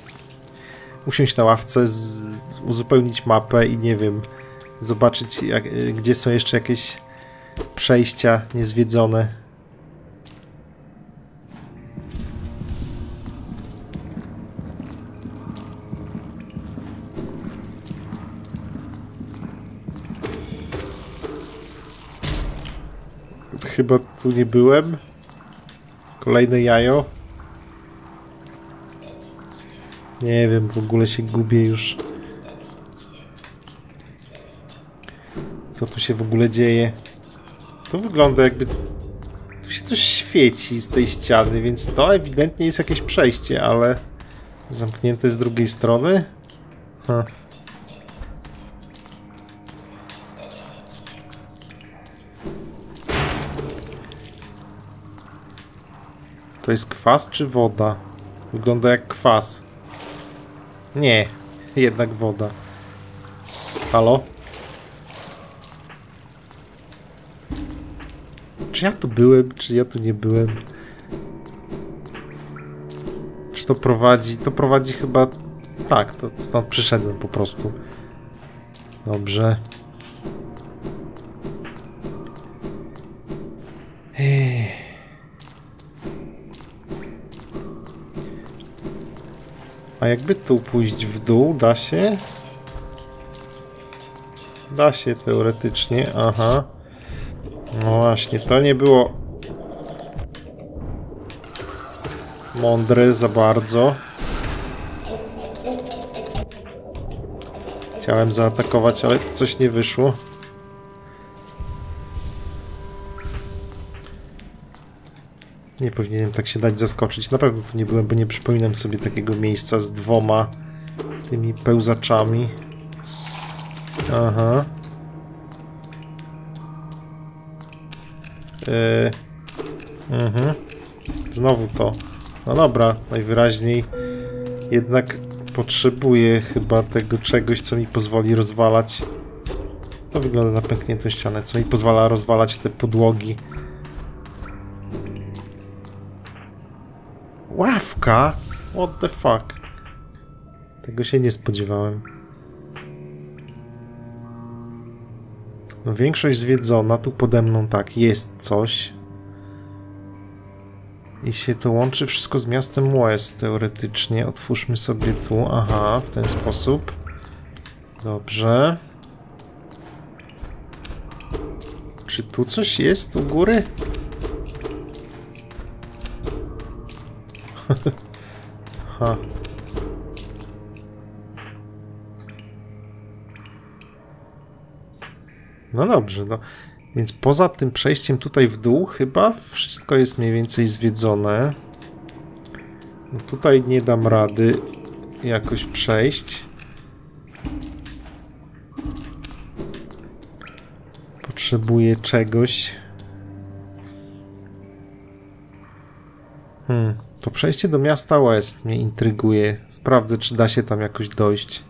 Speaker 1: Usiąść na ławce, z, uzupełnić mapę i nie wiem, zobaczyć, jak, gdzie są jeszcze jakieś przejścia niezwiedzone. Chyba tu nie byłem. Kolejne jajo. Nie wiem, w ogóle się gubię już. Co tu się w ogóle dzieje? To wygląda jakby... Tu się coś świeci z tej ściany, więc to ewidentnie jest jakieś przejście, ale... Zamknięte z drugiej strony? Ha. To jest kwas czy woda? Wygląda jak kwas. Nie, jednak woda. Halo? Czy ja tu byłem, czy ja tu nie byłem? Czy to prowadzi? To prowadzi chyba... Tak, to stąd przyszedłem po prostu. Dobrze. Jakby tu pójść w dół, da się? Da się teoretycznie, aha. No właśnie, to nie było mądre za bardzo. Chciałem zaatakować, ale coś nie wyszło. Nie powinienem tak się dać zaskoczyć. Na pewno tu nie byłem, bo nie przypominam sobie takiego miejsca z dwoma tymi pełzaczami. Aha. Yy. Mhm. Znowu to. No dobra, najwyraźniej jednak potrzebuję chyba tego czegoś, co mi pozwoli rozwalać. To wygląda na pękniętą ścianę, co mi pozwala rozwalać te podłogi. Ławka? What the fuck? Tego się nie spodziewałem. No większość zwiedzona, tu pode mną tak, jest coś. I się to łączy wszystko z miastem West teoretycznie. Otwórzmy sobie tu, aha, w ten sposób. Dobrze. Czy tu coś jest u góry? Ha. No dobrze, no. Więc poza tym przejściem tutaj w dół chyba wszystko jest mniej więcej zwiedzone. No tutaj nie dam rady jakoś przejść. Potrzebuję czegoś. Hmm. To przejście do miasta West mnie intryguje. Sprawdzę, czy da się tam jakoś dojść.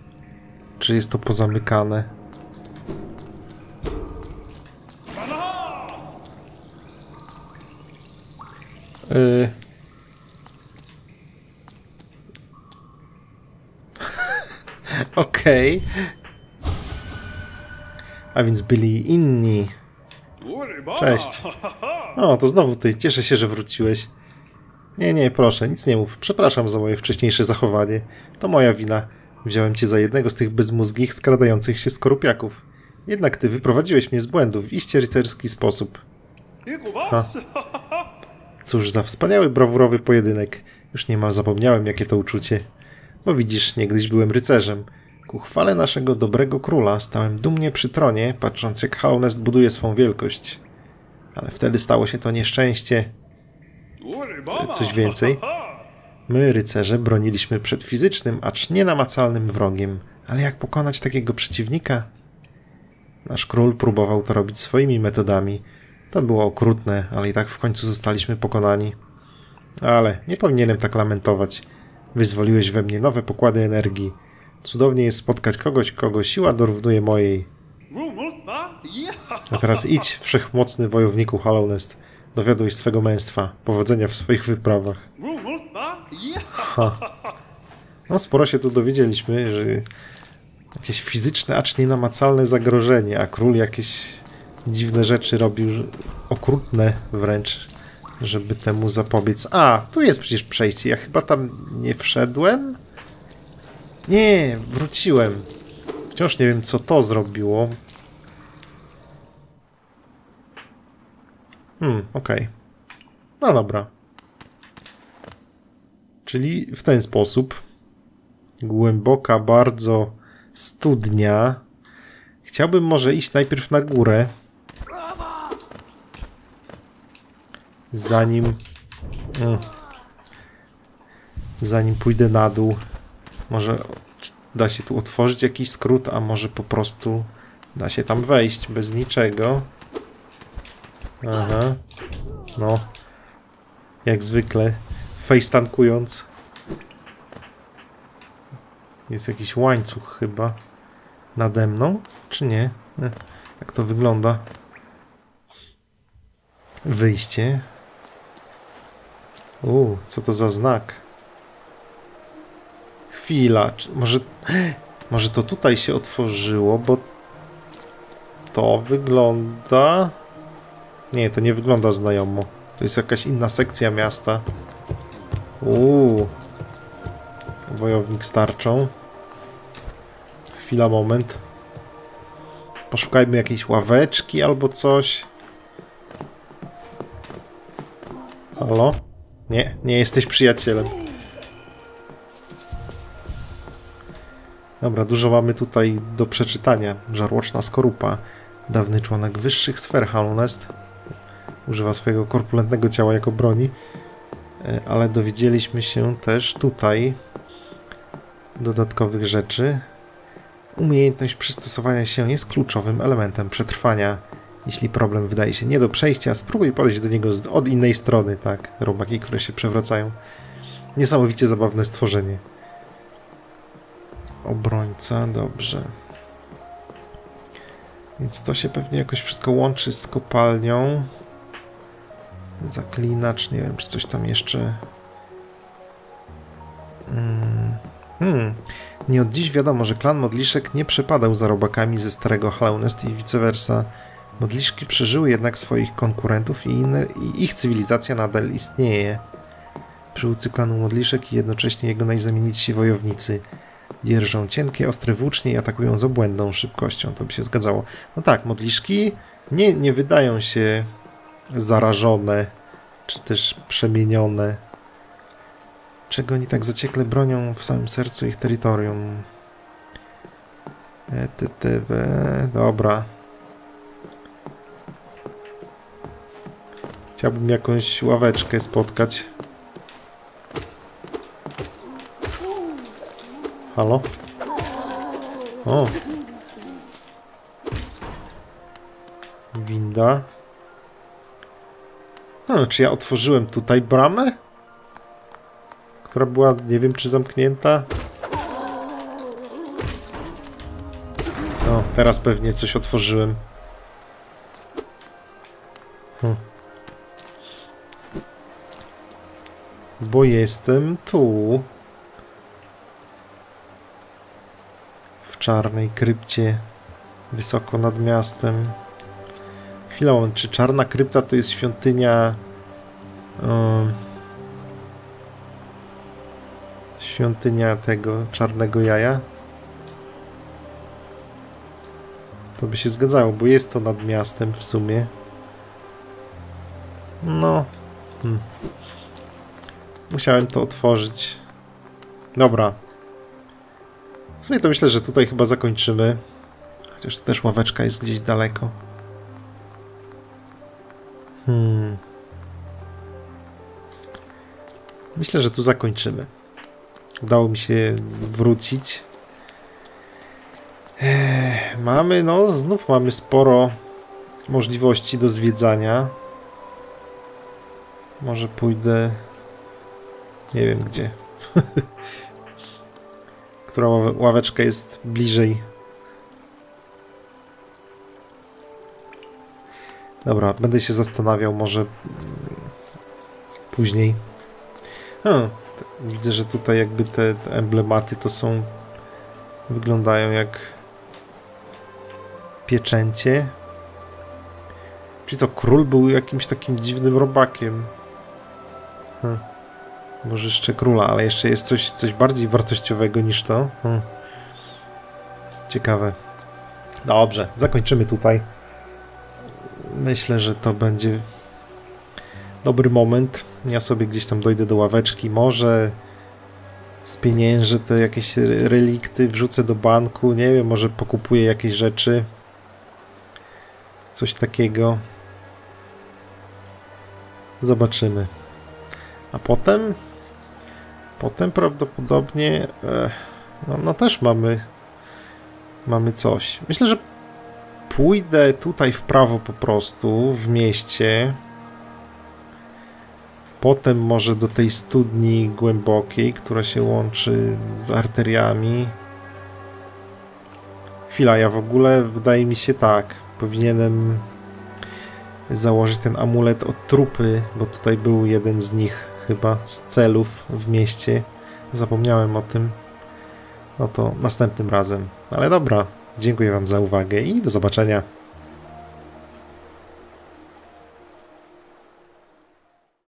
Speaker 1: Czy jest to pozamykane. Yy. <laughs> Okej. Okay. A więc byli inni. Cześć. O, to znowu ty. Cieszę się, że wróciłeś. Nie, nie, proszę, nic nie mów. Przepraszam za moje wcześniejsze zachowanie. To moja wina. Wziąłem cię za jednego z tych bezmózgich, skradających się skorupiaków. Jednak ty wyprowadziłeś mnie z błędu w iście rycerski sposób. Ha. Cóż za wspaniały, brawurowy pojedynek. Już niemal zapomniałem, jakie to uczucie. Bo widzisz, niegdyś byłem rycerzem. Ku chwale naszego dobrego króla stałem dumnie przy tronie, patrząc jak Haunest buduje swą wielkość. Ale wtedy stało się to nieszczęście. Coś więcej? My, rycerze, broniliśmy przed fizycznym, acz nienamacalnym wrogiem. Ale jak pokonać takiego przeciwnika? Nasz król próbował to robić swoimi metodami. To było okrutne, ale i tak w końcu zostaliśmy pokonani. Ale nie powinienem tak lamentować. Wyzwoliłeś we mnie nowe pokłady energii. Cudownie jest spotkać kogoś, kogo siła dorównuje mojej.
Speaker 2: Yeah.
Speaker 1: A teraz idź, wszechmocny wojowniku Hallownest. Dowiaduj swego męstwa. Powodzenia w swoich wyprawach. Ha. No sporo się tu dowiedzieliśmy, że jakieś fizyczne, acz nienamacalne zagrożenie, a król jakieś dziwne rzeczy robił, okrutne wręcz, żeby temu zapobiec. A, tu jest przecież przejście. Ja chyba tam nie wszedłem? Nie, wróciłem. Wciąż nie wiem, co to zrobiło. Hmm, okej. No dobra. Czyli w ten sposób. Głęboka bardzo studnia. Chciałbym może iść najpierw na górę. Zanim. Mm, zanim pójdę na dół. Może da się tu otworzyć jakiś skrót, a może po prostu da się tam wejść bez niczego. Aha. No. Jak zwykle. Fejstankując. Jest jakiś łańcuch chyba nade mną, czy nie? Nie. Jak to wygląda? Wyjście. U, co to za znak? Chwila, czy może, może to tutaj się otworzyło, bo to wygląda... Nie, to nie wygląda znajomo. To jest jakaś inna sekcja miasta. Uuu. Wojownik z tarczą. Chwila, moment. Poszukajmy jakiejś ławeczki albo coś. Halo? Nie, nie jesteś przyjacielem. Dobra, dużo mamy tutaj do przeczytania. Żarłoczna skorupa. Dawny członek wyższych sfer Halunest. Używa swojego korpulentnego ciała jako broni. E, Ale dowiedzieliśmy się też tutaj dodatkowych rzeczy. Umiejętność przystosowania się jest kluczowym elementem przetrwania. Jeśli problem wydaje się nie do przejścia, spróbuj podejść do niego od innej strony, tak? Robaki, które się przewracają. Niesamowicie zabawne stworzenie. Obrońca, dobrze. Więc to się pewnie jakoś wszystko łączy z kopalnią. Zaklinacz, nie wiem, czy coś tam jeszcze. Mm. Hmm. Nie od dziś wiadomo, że klan Modliszek nie przepadał za robakami ze starego Halaunest i vice versa. Modliszki przeżyły jednak swoich konkurentów i, inne, i ich cywilizacja nadal istnieje. Przywódcy klanu Modliszek i jednocześnie jego najznamienitsi wojownicy dzierżą cienkie, ostre włócznie i atakują z obłędną szybkością. To by się zgadzało. No tak, modliszki nie, nie wydają się zarażone, czy też przemienione. Czego oni tak zaciekle bronią w samym sercu ich terytorium? ETTW, dobra. Chciałbym jakąś ławeczkę spotkać. Halo? O! Winda. No, czy ja otworzyłem tutaj bramę? Która była, nie wiem, czy zamknięta? No, teraz pewnie coś otworzyłem. Hm. Bo jestem tu. W czarnej krypcie. Wysoko nad miastem. Chwila, czy czarna krypta to jest świątynia... świątynia tego czarnego jaja? To by się zgadzało, bo jest to nad miastem w sumie. No. Hmm. Musiałem to otworzyć. Dobra. W sumie to myślę, że tutaj chyba zakończymy. Chociaż to też ławeczka jest gdzieś daleko. Myślę, że tu zakończymy. Udało mi się wrócić. Mamy, no, znów mamy sporo możliwości do zwiedzania. Może pójdę. Nie wiem gdzie. <laughs> Która ławe- ławeczka jest bliżej. Dobra, będę się zastanawiał, może później. Hmm, widzę, że tutaj jakby te, emblematy to są. Wyglądają jak pieczęcie. Czyli co, król był jakimś takim dziwnym robakiem. Hmm. Może jeszcze króla, ale jeszcze jest coś, coś bardziej wartościowego niż to. Hmm. Ciekawe. Dobrze, zakończymy tutaj. Myślę, że to będzie dobry moment. Ja sobie gdzieś tam dojdę do ławeczki. Może spieniężę te jakieś re- relikty, wrzucę do banku. Nie wiem, może pokupuję jakieś rzeczy. Coś takiego. Zobaczymy. A potem? Potem prawdopodobnie e, no, no też mamy mamy coś. Myślę, że pójdę tutaj w prawo po prostu w mieście. Potem może do tej studni głębokiej, która się łączy z arteriami. Chwila, ja w ogóle wydaje mi się tak. Powinienem założyć ten amulet od trupy, bo tutaj był jeden z nich chyba z celów w mieście. Zapomniałem o tym. No to następnym razem. Ale dobra, dziękuję Wam za uwagę i do zobaczenia.